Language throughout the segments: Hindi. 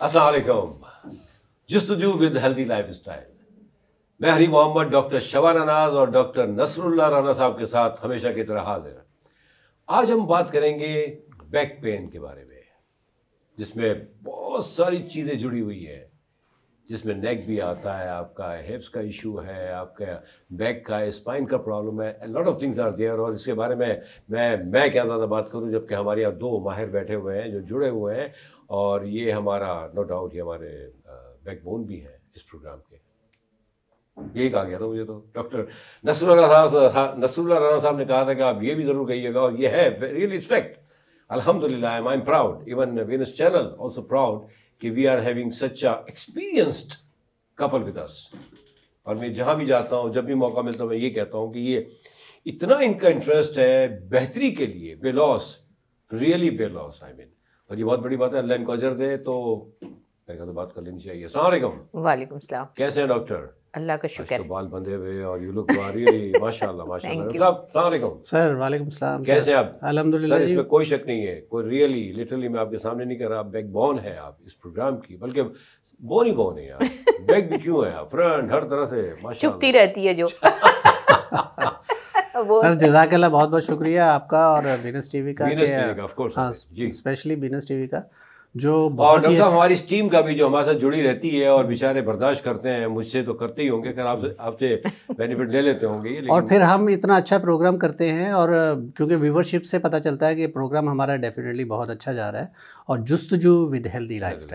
असलकुम जस्तजू विद हेल्दी लाइफ स्टाइल मैं हरी मोहम्मद, डॉक्टर शबाना नाज और डॉक्टर नसरुल्ला राना साहब के साथ हमेशा की तरह हाजिर आज हम बात करेंगे बैक पेन के बारे में, जिसमें बहुत सारी चीज़ें जुड़ी हुई है। जिसमें नेक भी आता है, आपका हिप्स का इशू है, आपका बैक का स्पाइन का प्रॉब्लम है lot of things are there और इसके बारे में मैं मैं क्या ज़्यादा बात करूँ, जबकि हमारे यहाँ दो माहिर बैठे हुए हैं, जो जुड़े हुए हैं। और ये हमारा नो डाउट ये हमारे बैकबोन भी हैं इस प्रोग्राम के। यही कहा गया था मुझे तो। डॉक्टर नसरुल्ला साहब नसरुल्ला राना साहब ने कहा था कि आप ये भी ज़रूर कहिएगा और ये है really fact Alhamdulillah, I'm, I'm proud. Even Venus Channel also proud कि we are having such a experienced couple with us और मैं जहाँ भी जाता हूँ जब भी मौका मिलता है मैं ये कहता हूँ कि ये इतना इनका इंटरेस्ट है बेहतरी के लिए बेलॉस रियली बेलॉस आई मीन और ये बहुत बड़ी बात है अल्लाह इनको अजर दे तो मेरे तो बात कर लेनी चाहिए। अस्सलाम वालेकुम। सलाम। कैसे हैं डॉक्टर? अल्लाह का शुक्र तो बाल बंधे हुए और यू लुक रियली माशाल्लाह माशाल्लाह। अस्सलाम सर वालेकुम सलाम। कैसे आप? अल्हम्दुलिल्लाह सर इसमें कोई शक नहीं है। कोई रियली लिटरली मैं आपके सामने नहीं कर रहा बैक बोन है आप इस प्रोग्राम की बल्कि बोन ही बोन है यार बैक भी क्यों है आप? फ्रंट हर तरह से माशाल्लाह। चुपती रहती है जो। सर जजाकल्ला बहुत बहुत शुक्रिया आपका और बीनस टीवी का बीनस टीवी का ऑफ़ कोर्स हाँ स्पेशली बीनस टीवी का जो और डॉक्टर साहब हमारी टीम का भी जो हमारे साथ जुड़ी रहती है और बेचारे बर्दाश्त करते हैं मुझसे तो करते ही होंगे आपसे आपसे बेनिफिट ले लेते होंगे ये और फिर हम इतना अच्छा प्रोग्राम करते हैं और क्योंकि व्यूवरशिप से पता चलता है कि प्रोग्राम हमारा डेफिनेटली बहुत अच्छा जा रहा है और जुस्तजू विद हेल्दी लाइफ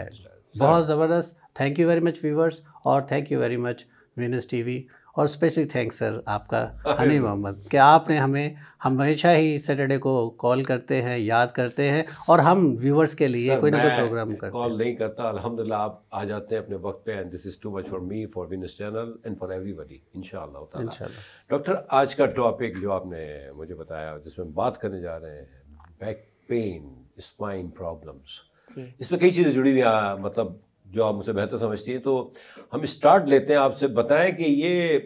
बहुत ज़बरदस्त। Thank you very much viewers और thank you very much Venus TV और स्पेशली थैंक्स सर आपका हनी मोहम्मद कि आपने हमें हमेशा ही सैटरडे को कॉल करते हैं याद करते हैं और हम व्यूवर्स के लिए कोई ना कोई प्रोग्राम करते कॉल नहीं करता अल्हम्दुलिल्लाह आप आ जाते हैं अपने वक्त पे and this is too much for me for Venus channel and for everybody इंशाल्लाह इंशाल्लाह। डॉक्टर आज का टॉपिक जो आपने मुझे बताया जिसमें बात करने जा रहे हैं बैक पेन स्पाइन प्रॉब्लम्स इसमें कई चीज़ें जुड़ी हुई मतलब जो आप मुझसे बेहतर समझती हैं तो हम स्टार्ट लेते हैं। आपसे बताएँ कि ये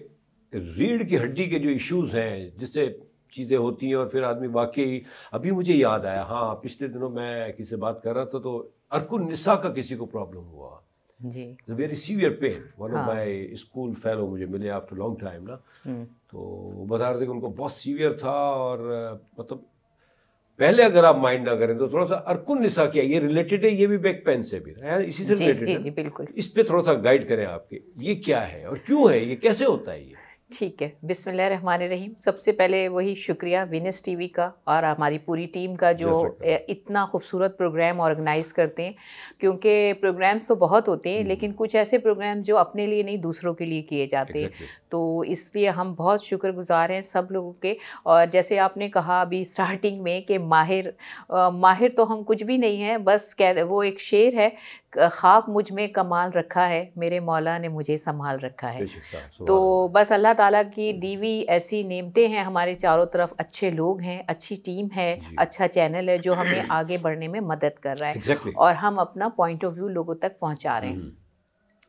रीढ़ की हड्डी के जो इश्यूज़ हैं जिससे चीज़ें होती हैं और फिर आदमी वाकई अभी मुझे याद आया हाँ पिछले दिनों मैं किसी से बात कर रहा था तो अर्कुन निसा का किसी को प्रॉब्लम हुआ। जी। Very severe pain one of my school fellow मुझे मिले आफ्टर लॉन्ग टाइम ना। हम्म। तो बता रहे थे कि उनको बहुत सीवियर था और मतलब पहले अगर आप माइंड ना करें तो थोड़ा सा अर्कुन निशा किया ये रिलेटेड है ये भी बैक पेन से भी है इसी से रिलेटेड है बिल्कुल। इस पर थोड़ा सा गाइड करें आपके ये क्या है और क्यों है ये कैसे होता है ये? ठीक है बिस्मिल्लाह रहीम। सबसे पहले वही शुक्रिया विनस टीवी का और हमारी पूरी टीम का जो इतना खूबसूरत प्रोग्राम ऑर्गेनाइज़ करते हैं क्योंकि प्रोग्राम्स तो बहुत होते हैं हम्म। लेकिन कुछ ऐसे प्रोग्राम जो अपने लिए नहीं दूसरों के लिए किए जाते हैं। तो इसलिए हम बहुत शुक्रगुजार हैं सब लोगों के। और जैसे आपने कहा अभी स्टार्टिंग में कि माहिर आ, माहिर तो हम कुछ भी नहीं हैं बस कह वो एक शेर है खाक मुझमें कमाल रखा है मेरे मौला ने मुझे संभाल रखा है। तो बस अल्लाह ताला की दीवी ऐसी नेमते हैं हमारे चारों तरफ़ अच्छे लोग हैं अच्छी टीम है अच्छा चैनल है जो हमें आगे बढ़ने में मदद कर रहा है और हम अपना पॉइंट ऑफ़ व्यू लोगों तक पहुँचा रहे हैं। हम्म।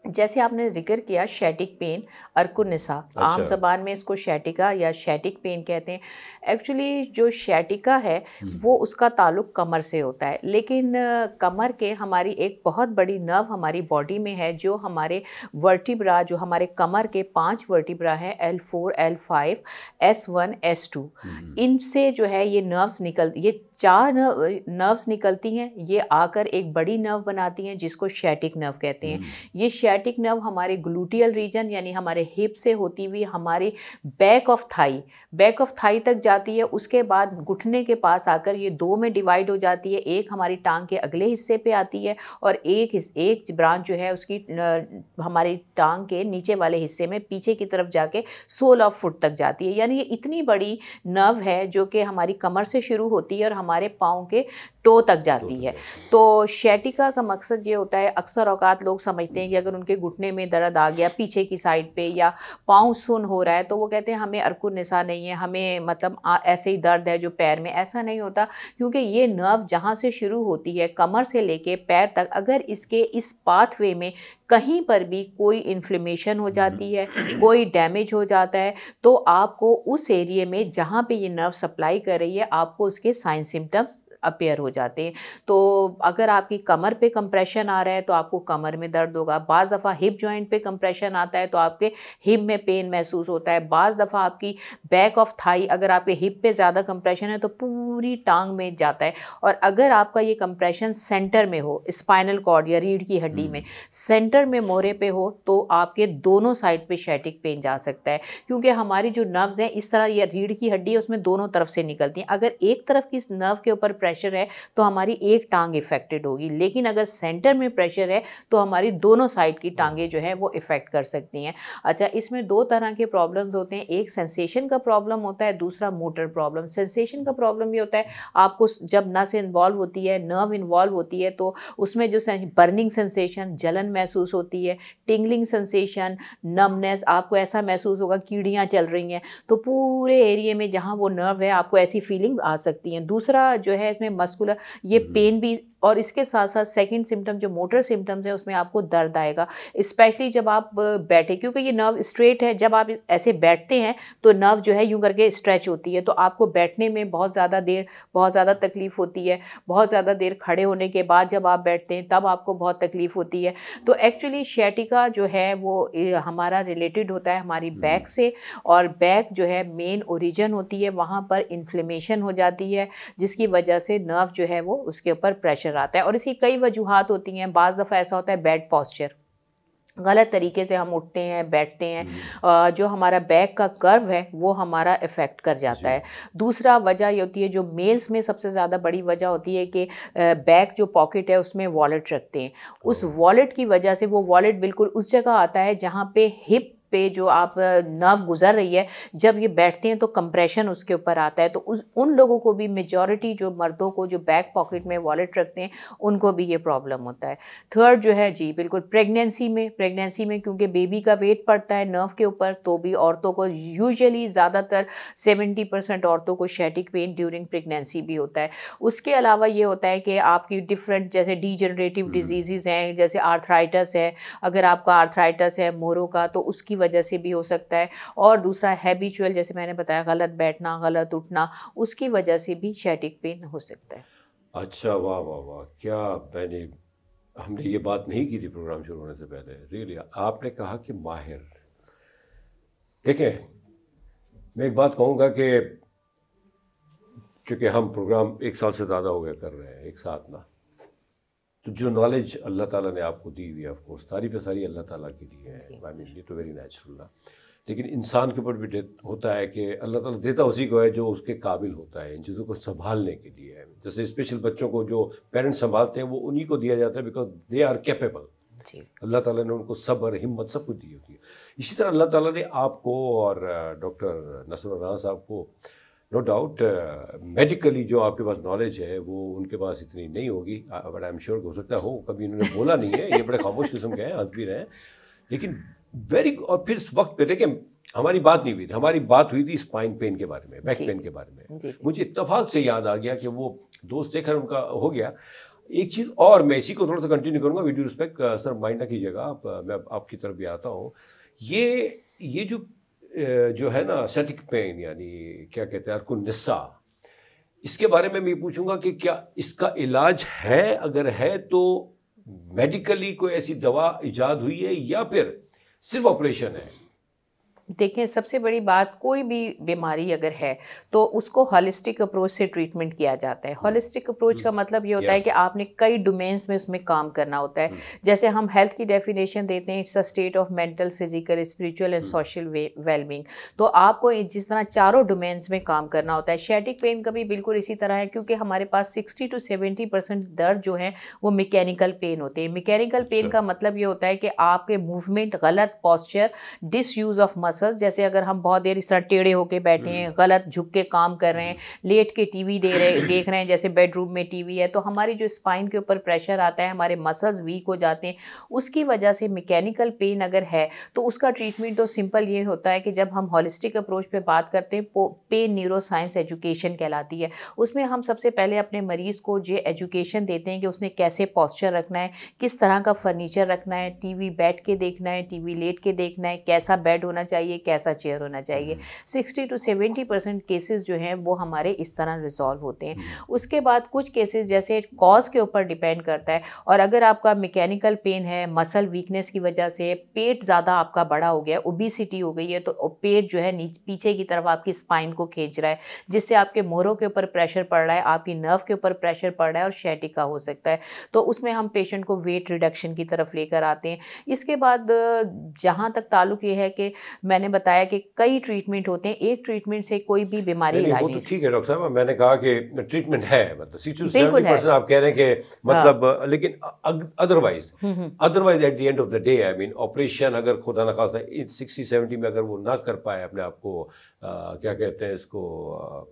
जैसे आपने ज़िक्र किया शैटिक पेन अर्कुनिसा। अच्छा। आम जबान में इसको शैटिका या शैटिक पेन कहते हैं। एक्चुअली जो शैटिका है हम्म। वो उसका ताल्लुक कमर से होता है। लेकिन कमर के हमारी एक बहुत बड़ी नर्व हमारी बॉडी में है जो हमारे वर्टिब्रा जो हमारे कमर के पाँच वर्टिब्रा हैं L four L five S one S two इनसे जो है ये नर्व्स निकल ये चार नर्व्स निकलती हैं। ये आकर एक बड़ी नर्व बनाती हैं जिसको शैटिक नर्व कहते हैं। हम्म। ये शैटिक नर्व हमारे ग्लूटियल रीजन यानी हमारे हिप से होती हुई हमारी back of thigh back of thigh तक जाती है। उसके बाद घुटने के पास आकर ये दो में डिवाइड हो जाती है। एक हमारी टांग के अगले हिस्से पे आती है और एक एक ब्रांच जो है उसकी हमारी टांग के नीचे वाले हिस्से में पीछे की तरफ़ जाके सोल ऑफ़ फुट तक जाती है। यानी ये इतनी बड़ी नर्व है जो कि हमारी कमर से शुरू होती है और हमारे पाँव के टो तक जाती है। तो शैटिका का मकसद ये होता है अक्सर अवकात लोग समझते हैं कि अगर उनके घुटने में दर्द आ गया पीछे की साइड पे या पाँव सुन हो रहा है तो वो कहते हैं हमें अरकुन निशा नहीं है हमें मतलब ऐसे ही दर्द है जो पैर में। ऐसा नहीं होता क्योंकि ये नर्व जहाँ से शुरू होती है कमर से लेके पैर तक अगर इसके इस पाथवे में कहीं पर भी कोई इन्फ्लेमेशन हो जाती है कोई डैमेज हो जाता है तो आपको उस एरिए में जहाँ पे ये नर्व सप्लाई कर रही है आपको उसके साइन सिम्टम्स अपेयर हो जाते हैं। तो अगर आपकी कमर पे कंप्रेशन आ रहा है तो आपको कमर में दर्द होगा। बाज़ दफ़ा हिप जॉइंट पे कंप्रेशन आता है तो आपके हिप में पेन महसूस होता है। बाज़ दफ़ा आपकी बैक ऑफ़ थाई अगर आपके हिप पे ज़्यादा कंप्रेशन है तो पूरी टांग में जाता है। और अगर आपका ये कंप्रेशन सेंटर में हो स्पाइनल कॉर्ड या रीढ़ की हड्डी में सेंटर में मोरे पे हो तो आपके दोनों साइड पे शैटिक पेन जा सकता है। क्योंकि हमारी जो नर्व्स हैं इस तरह ये रीढ़ की हड्डी है उसमें दोनों तरफ़ से निकलती हैं। अगर एक तरफ़ की नर्व के ऊपर प्रेशर है तो हमारी एक टांग इफेक्टेड होगी। लेकिन अगर सेंटर में प्रेशर है तो हमारी दोनों साइड की टांगें जो है, वो इफ़ेक्ट कर सकती हैं। अच्छा इसमें दो तरह के प्रॉब्लम्स होते हैं। एक सेंसेशन का प्रॉब्लम होता है, दूसरा मोटर प्रॉब्लम सेंसेशन का प्रॉब्लम ये होता है, आपको जब नस इन्वॉल्व होती है नर्व इन्वॉल्व होती है तो उसमें जो बर्निंग सेंसेशन जलन महसूस होती है टिंगलिंग सेंसेशन नमनेस आपको ऐसा महसूस होगा, कीड़ियाँ चल रही हैं। तो पूरे एरिए में जहाँ वो नर्व है, आपको ऐसी फीलिंग आ सकती हैं। दूसरा जो है इसमें मस्कुलर ये पेन हम्म। भी और इसके साथ साथ सेकंड सिम्टम जो मोटर सिम्टम्स हैं उसमें आपको दर्द आएगा। स्पेशली जब आप बैठे क्योंकि ये नर्व स्ट्रेट है जब आप ऐसे बैठते हैं तो नर्व जो है यूँ करके स्ट्रेच होती है। तो आपको बैठने में बहुत ज़्यादा देर बहुत ज़्यादा तकलीफ़ होती है। बहुत ज़्यादा देर खड़े होने के बाद जब आप बैठते हैं तब आपको बहुत तकलीफ़ होती है। तो एक्चुअली शैटिका जो है वो हमारा रिलेटेड होता है हमारी बैक हम्म। से। और बैक जो है मेन ओरिजन होती है वहाँ पर इन्फ्लेमेशन हो जाती है जिसकी वजह से नर्व जो है वो उसके ऊपर प्रेशर प्रेशर आता है और इसकी कई वजूहत होती हैं। बाज़ दफ़ा ऐसा होता है बैड पॉस्चर गलत तरीके से हम उठते हैं बैठते हैं। जो। हमारा बैक का कर्व है वो हमारा इफ़ेक्ट कर जाता है। दूसरा वजह ये होती है जो मेल्स में सबसे ज़्यादा बड़ी वजह होती है कि बैक जो पॉकेट है उसमें वॉलेट रखते हैं। उस वॉलेट की वजह से वो वॉलेट बिल्कुल उस जगह आता है जहाँ पे हिप पे जो आप नर्व गुजर रही है जब ये बैठते हैं तो कंप्रेशन उसके ऊपर आता है तो उस उन लोगों को भी मेजॉरिटी जो मर्दों को जो बैक पॉकेट में वॉलेट रखते हैं उनको भी ये प्रॉब्लम होता है। थर्ड जो है जी बिल्कुल प्रेगनेंसी में प्रेगनेंसी में क्योंकि बेबी का वेट पड़ता है नर्व के ऊपर तो भी औरतों को यूजली ज़्यादातर सेवेंटी परसेंट औरतों को शेटिक पेन ड्यूरिंग प्रेगनेंसी भी होता है। उसके अलावा ये होता है कि आपकी डिफरेंट जैसे डीजनरेटिव डिज़ीज़ हैं जैसे आर्थराइटस है अगर आपका आर्थराइटस है मोरों का तो उसकी वजह से भी हो सकता है। और दूसरा हैबिचुअल जैसे मैंने बताया, गलत बैठना, गलत उठना, उसकी वजह से भी शैटिक पेन हो सकता है। अच्छा वाह वाह वाह, क्या मैंने, हमने ये बात नहीं की थी प्रोग्राम शुरू होने से पहले। रियली आपने कहा कि माहिर। देखें, मैं एक बात कहूँगा कि चूँकि हम प्रोग्राम एक साल से ज़्यादा हो गया कर रहे हैं, एक साथ ना। तो जो नॉलेज अल्लाह ताला ने आपको दी हुई है ऑफकोर्स तारीफ़ सारी अल्लाह ताला की दी है। आई मीन ये तो वेरी नेचुरल ना। लेकिन इंसान के ऊपर भी होता है कि अल्लाह ताला देता उसी को है जो उसके काबिल होता है इन चीज़ों को संभालने के लिए है। जैसे स्पेशल बच्चों को जो पेरेंट्स संभालते हैं वो उन्हीं को दिया जाता है बिकॉज़ दे आर कैपेबल अल्लाह ताला ने उनको सब्र हिम्मत सब कुछ दी होती है। इसी तरह अल्लाह ताला ने आपको और डॉक्टर नसर साहब को नो डाउट मेडिकली जो आपके पास नॉलेज है वो उनके पास इतनी नहीं होगी बट आई एम श्योर हो सकता हो कभी उन्होंने बोला नहीं है ये बड़े खामोश किस्म के हैं हंस भी रहे हैं। लेकिन वेरी और फिर इस वक्त पे देखें हमारी बात नहीं हुई थी हमारी बात हुई थी स्पाइन पेन के बारे में बैक पेन के बारे में। मुझे इतफाक से याद आ गया कि वो दोस्त देखकर उनका हो गया। एक चीज़ और मैं इसी को थोड़ा सा कंटिन्यू करूँगा वीडियो रिस्पेक्ट सर माइंड ना कीजिएगा आप मैं आपकी तरफ़ भी आता हूँ। ये ये जो जो है ना सेटिक पेन यानी क्या कहते हैं निस्सा इसके बारे में मैं पूछूँगा कि क्या इसका इलाज है? अगर है तो मेडिकली कोई ऐसी दवा इजाद हुई है या फिर सिर्फ़ ऑपरेशन है? देखें सबसे बड़ी बात कोई भी बीमारी अगर है तो उसको हॉलिस्टिक अप्रोच से ट्रीटमेंट किया जाता है। हॉलिस्टिक अप्रोच का मतलब ये होता है कि आपने कई डोमेन्स में उसमें काम करना होता है। hmm. जैसे हम हेल्थ की डेफिनेशन देते हैं it's a state of mental physical spiritual and social wellbeing तो आपको जिस तरह चारों डोमेन्स में काम करना होता है शेटिक पेन का भी बिल्कुल इसी तरह है क्योंकि हमारे पास सिक्सटी टू सेवेंटी परसेंट दर्द जो है वो मैकेनिकल पेन होते हैं। मैकेनिकल पेन अच्छा। का मतलब ये होता है कि आपके मूवमेंट गलत posture disuse of muscle muscles जैसे अगर हम बहुत देर इस तरह टेढ़े होके बैठे हैं हम्म। गलत झुक के काम कर रहे हैं हम्म। लेट के टीवी दे रहे देख रहे हैं जैसे बेडरूम में टीवी है तो हमारी जो स्पाइन के ऊपर प्रेशर आता है हमारे मसल्स वीक हो जाते हैं उसकी वजह से मैकेनिकल पेन अगर है तो उसका ट्रीटमेंट तो सिंपल ये होता है कि जब हम हॉलिस्टिक अप्रोच पर बात करते हैं पेन न्यूरो साइंस एजुकेशन कहलाती है उसमें हम सबसे पहले अपने मरीज़ को जो एजुकेशन देते हैं कि उसने कैसे पॉस्चर रखना है किस तरह का फर्नीचर रखना है टीवी बैठ के देखना है टीवी लेट के देखना है कैसा बेड होना चाहिए चाहिए कैसा चेयर होना चाहिए। Sixty to seventy percent cases जो हैं वो हमारे इस तरह रिजॉल्व होते हैं। उसके बाद कुछ केसेस जैसे कॉज के ऊपर डिपेंड करता है और अगर आपका मैकेनिकल पेन है मसल वीकनेस की वजह से पेट ज़्यादा आपका बड़ा हो गया ओबिसिटी हो गई है तो पेट जो है पीछे की तरफ़ आपकी स्पाइन को खींच रहा है जिससे आपके मोरों के ऊपर प्रेशर पड़ रहा है आपकी नर्व के ऊपर प्रेशर पड़ रहा है और शैटिका हो सकता है। तो उसमें हम पेशेंट को वेट रिडक्शन की तरफ़ लेकर आते हैं। इसके बाद जहाँ तक ताल्लुक ये है कि मैंने बताया कि कई ट्रीटमेंट होते हैं एक ट्रीटमेंट से कोई भी बीमारी इलाज नहीं तो ठीक है डॉक्टर साहब मैंने कहा कि ट्रीटमेंट है मतलब आप कह रहे हैं कि मतलब हाँ। लेकिन otherwise otherwise at the end of the day I mean operation अगर खुदा न खासा सिक्सटी सेवेंटी में अगर वो ना कर पाए अपने आप को क्या कहते हैं इसको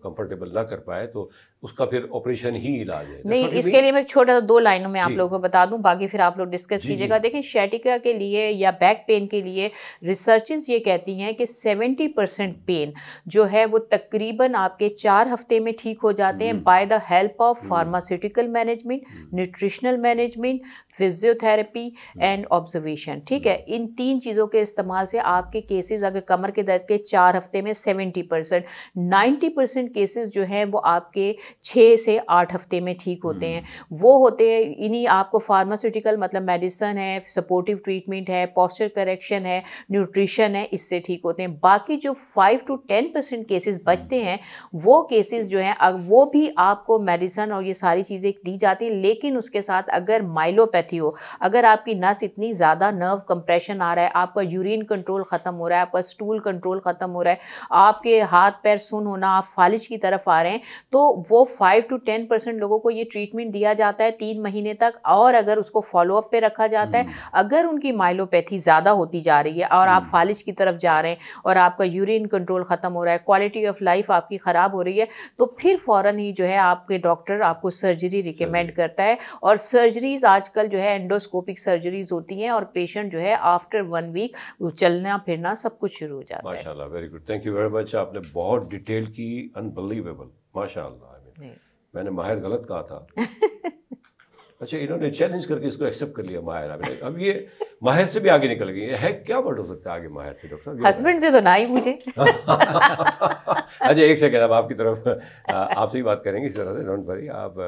कंफर्टेबल ना कर पाए तो उसका फिर ऑपरेशन ही इलाज है। नहीं इसके लिए मैं छोटा सा दो लाइनों में आप लोगों को बता दूँ बाकी फिर आप लोग डिस्कस कीजिएगा। देखिए शैटिका के लिए या बैक पेन के लिए रिसर्चेस ये कहती हैं कि 70 परसेंट पेन जो है वो तकरीबन आपके चार हफ़्ते में ठीक हो जाते हैं by the help of pharmaceutical management nutritional management physiotherapy and observation ठीक है? इन तीन चीज़ों के इस्तेमाल से आपके केसेज अगर कमर के दर्द के चार हफ़्ते में seventy percent ninety percent cases जो हैं वो आपके छः से आठ हफ़्ते में ठीक होते हैं। हम्म। वो होते हैं इन्हीं आपको फार्मास्यूटिकल मतलब मेडिसन है सपोर्टिव ट्रीटमेंट है पॉस्चर करेक्शन है न्यूट्रिशन है इससे ठीक होते हैं। बाकी जो five to ten percent cases बचते हैं वो केसेस जो हैं वो भी आपको मेडिसन और ये सारी चीज़ें दी जाती हैं। लेकिन उसके साथ अगर माइलोपैथी हो अगर आपकी नस इतनी ज़्यादा नर्व कंप्रेशन आ रहा है आपका यूरिन कंट्रोल ख़त्म हो रहा है आपका स्टूल कंट्रोल ख़त्म हो रहा है आपके हाथ पैर सुन होना आप फालिज की तरफ़ आ रहे हैं तो वो फाइव टू टेन परसेंट लोगों को ये ट्रीटमेंट दिया जाता है तीन महीने तक और अगर उसको फॉलोअप पे रखा जाता है हम्म। अगर उनकी माइलोपैथी ज़्यादा होती जा रही है और आप हम्म। फालिज की तरफ़ जा रहे हैं और आपका यूरिन कंट्रोल ख़त्म हो रहा है क्वालिटी ऑफ़ लाइफ आपकी ख़राब हो रही है तो फिर फ़ौर ही जो है आपके डॉक्टर आपको सर्जरी रिकमेंड करता है और सर्जरीज आजकल जो है एंडोस्कोपिक सर्जरीज होती हैं और पेशेंट जो है आफ्टर वन वीक चलना फिरना सब कुछ शुरू हो जाता है। माशाल्लाह very good thank you very much आपने बहुत डिटेल की अनबिलीवेबल माशाल्लाह मैंने माहिर गलत कहा था। अच्छा इन्होंने चैलेंज करके इसको एक्सेप्ट कर लिया माहिर। अब ये माहिर से भी आगे निकल गई। है क्या वर्ड हो सकता है आगे माहिर से डॉक्टर हस्बैंड से तो ना ही मुझे अच्छा एक सेकेंड अब आपकी तरफ़ आपसे ही बात करेंगे इस तरह से डोंट वरी आप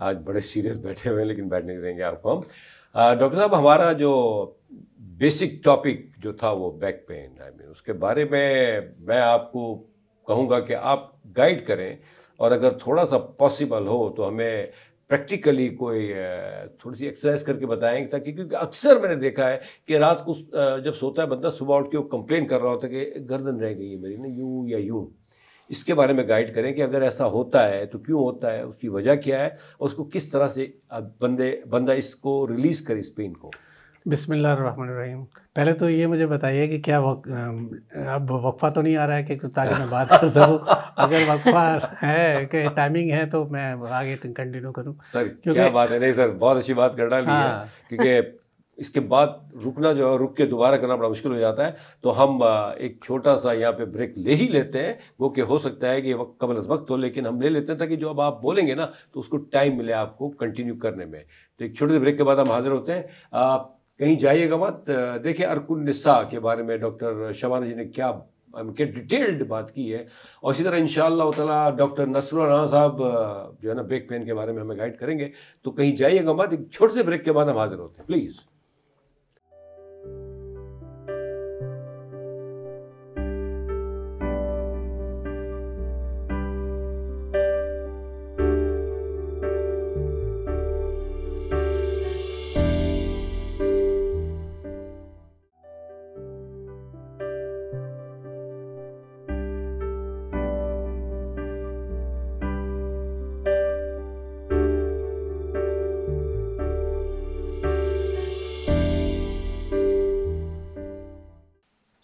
आज बड़े सीरियस बैठे हुए हैं लेकिन बैठ नहीं देंगे आपको हम। डॉक्टर साहब हमारा जो बेसिक टॉपिक जो था वो बैक पेन आई मीन उसके बारे में मैं आपको कहूँगा कि आप गाइड करें। और अगर थोड़ा सा पॉसिबल हो तो हमें प्रैक्टिकली कोई थोड़ी सी एक्सरसाइज करके बताएँगे, ताकि क्योंकि अक्सर मैंने देखा है कि रात को जब सोता है बंदा, सुबह उठ के वो कंप्लेन कर रहा होता है कि गर्दन रह गई है मेरी, ना यूँ या यूँ। इसके बारे में गाइड करें कि अगर ऐसा होता है तो क्यों होता है, उसकी वजह क्या है, और उसको किस तरह से बंदे, बंदा इसको रिलीज़ करे इस पेन को। बिस्मिल्लाहिर्रहमानिर्रहीम। पहले तो ये मुझे बताइए कि क्या वक, अब वक्फा तो नहीं आ रहा है कि ताकि मैं बात कर सकूँ? अगर वक्फा है कि टाइमिंग है तो मैं आगे कंटिन्यू करूँ? सर क्या बात है? नहीं सर बहुत अच्छी बात कर डाली हाँ। है। क्योंकि इसके बाद रुकना जो है रुक के दोबारा करना बड़ा मुश्किल हो जाता है। तो हम एक छोटा सा यहाँ पे ब्रेक ले ही लेते हैं। वो कि हो सकता है कि वक्त कबल वक्त हो लेकिन हम ले लेते हैं ताकि जो अब आप बोलेंगे ना तो उसको टाइम मिले आपको कंटिन्यू करने में। तो एक छोटे से ब्रेक के बाद हम हाजिर होते हैं। आप कहीं जाइएगा मत। देखिए, अरकुन निस्सा के बारे में डॉक्टर शबाना जी ने क्या के डिटेल्ड बात की है। और इसी तरह इन ताला डॉक्टर नसर साहब, जो है ना, बैक पेन के बारे में हमें गाइड करेंगे। तो कहीं जाइएगा मत, एक छोटे से ब्रेक के बाद हम हाजिर होते हैं, प्लीज़।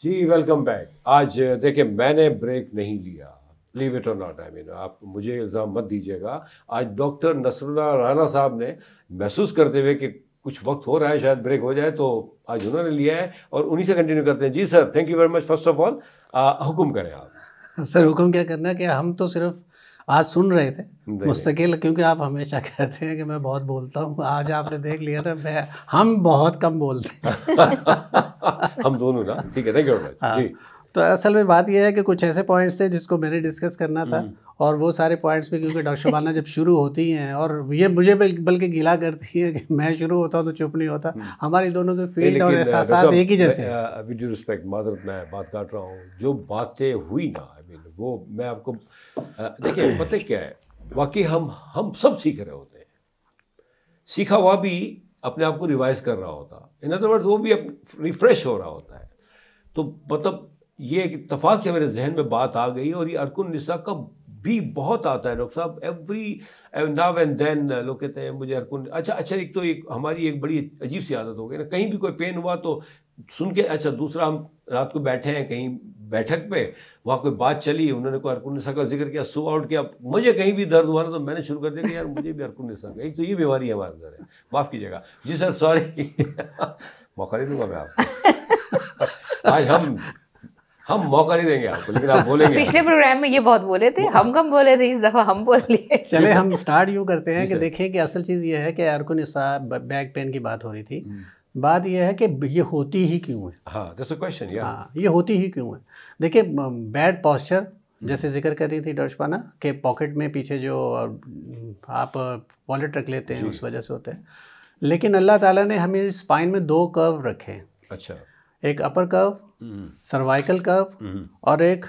जी वेलकम बैक आज देखिए मैंने ब्रेक नहीं लिया। लीव इट और नॉट आई मीन आप मुझे इल्ज़ाम मत दीजिएगा। आज डॉक्टर नसरुल्ला राना साहब ने महसूस करते हुए कि कुछ वक्त हो रहा है शायद ब्रेक हो जाए तो आज उन्होंने लिया है और उन्हीं से कंटिन्यू करते हैं। जी sir thank you very much first of all हुक्म करें आप। सर हुक्म क्या करना है कि हम तो सिर्फ़ आज सुन रहे थे मुस्तकिल क्योंकि आप हमेशा कहते हैं कि मैं बहुत बोलता हूँ। आज आपने देख लिया ना मैं हम बहुत कम बोलते हैं। हम दोनों ना ठीक है थैंक यू हाँ, जी। तो असल में बात यह है कि कुछ ऐसे पॉइंट्स थे जिसको मैंने डिस्कस करना था हम्म। और वो सारे पॉइंट्स पे क्योंकि डॉक्टर शबाना जब शुरू होती हैं और ये मुझे बल्कि गिला करती है कि मैं शुरू होता हूँ तो चुप नहीं होता। हम्म। हमारी दोनों के फ़ील्ड और एहसास एक ही जैसे विद रिस्पेक्ट मादरत मैं बात काट रहा हूँ जो बातें हुई ना आई मीन वो मैं आपको देखिए पता क्या है? वाकई हम हम सब सीख रहे होते हैं। सीखा हुआ भी अपने आप को रिवाइज कर रहा होता। इन अदर वर्ड्स वो भी रिफ्रेश हो रहा होता है। तो मतलब ये एक इतफाक से मेरे जहन में बात आ गई और ये अरकुन निसा का भी बहुत आता है, डॉक्टर साहब। एवरी नाव एंड देन लोग कहते हैं, मुझे अरकुन अच्छा अच्छा एक तो एक, हमारी एक बड़ी अजीब सी आदत हो गई ना। कहीं भी कोई पेन हुआ तो सुन के अच्छा दूसरा हम रात को बैठे हैं, कहीं बैठक पे वहाँ कोई बात चली उन्होंने कोई अरकुन निसा का ज़िक्र किया सो आउट किया। मुझे कहीं भी दर्द हुआ ना तो मैंने शुरू कर दिया कि यार मुझे भी अरकुन निसा का एक तो ये बीमारी है हमारे अंदर है। माफ़ कीजिएगा। जी सर सॉरी मौका नहीं दूँगा मैं आपको। आज हम हम मौका नहीं देंगे आपको लेकिन आप बोलेंगे। पिछले प्रोग्राम में ये बहुत बोले थे हम कम बोले थे इस दफ़ा हम बोल लिए। चले हम स्टार्ट यूँ करते हैं कि। देखिए कि असल चीज़ ये है कि अरकुन साहब बैक पेन की बात हो रही थी। हम्म। बात यह है कि ये होती ही क्यों है? हाँ दैट्स अ क्वेश्चन हाँ ये होती ही क्यों है? देखिए बैड पॉस्चर जैसे ज़िक्र कर रही थी डर्शपाना कि पॉकेट में पीछे जो आप वॉलेट रख लेते हैं उस वजह से होते हैं। लेकिन अल्लाह ताला ने हमें स्पाइन में दो कर्व रखे हैं। अच्छा। एक अपर कर्व सर्वाइकल कर्व और एक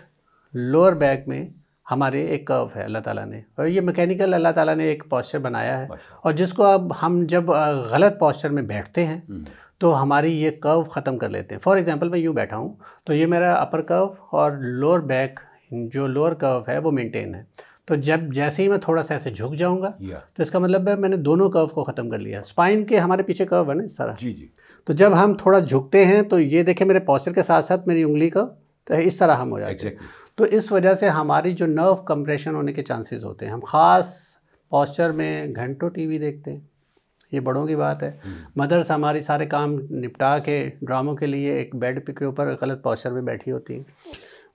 लोअर बैक में हमारे एक कर्व है अल्लाह ताला ने। और ये मैकेनिकल अल्लाह ताला ने एक पॉस्चर बनाया है। और जिसको अब हम जब गलत पॉस्चर में बैठते हैं हम्म, तो हमारी ये कर्व ख़त्म कर लेते हैं। फॉर एग्जांपल मैं यूँ बैठा हूँ तो ये मेरा अपर कर्व और लोअर बैक जो लोअर कर्व है वो मेंटेन है। तो जब जैसे ही मैं थोड़ा सा ऐसे झुक जाऊँगा तो इसका मतलब है मैंने दोनों कर्व को ख़त्म कर लिया। स्पाइन के हमारे पीछे कर्व है ना इस तरह। जी जी। तो जब हम थोड़ा झुकते हैं तो ये देखें मेरे पॉस्चर के साथ साथ मेरी उंगली का तो इस तरह हम हो जाते हैं। तो इस वजह से हमारी जो नर्व कंप्रेशन होने के चांसेस होते हैं। हम ख़ास पॉस्चर में घंटों टीवी देखते हैं। ये बड़ों की बात है। मदर्स हमारी सारे काम निपटा के ड्रामों के लिए एक बेड के ऊपर गलत पॉस्चर में बैठी होती हैं।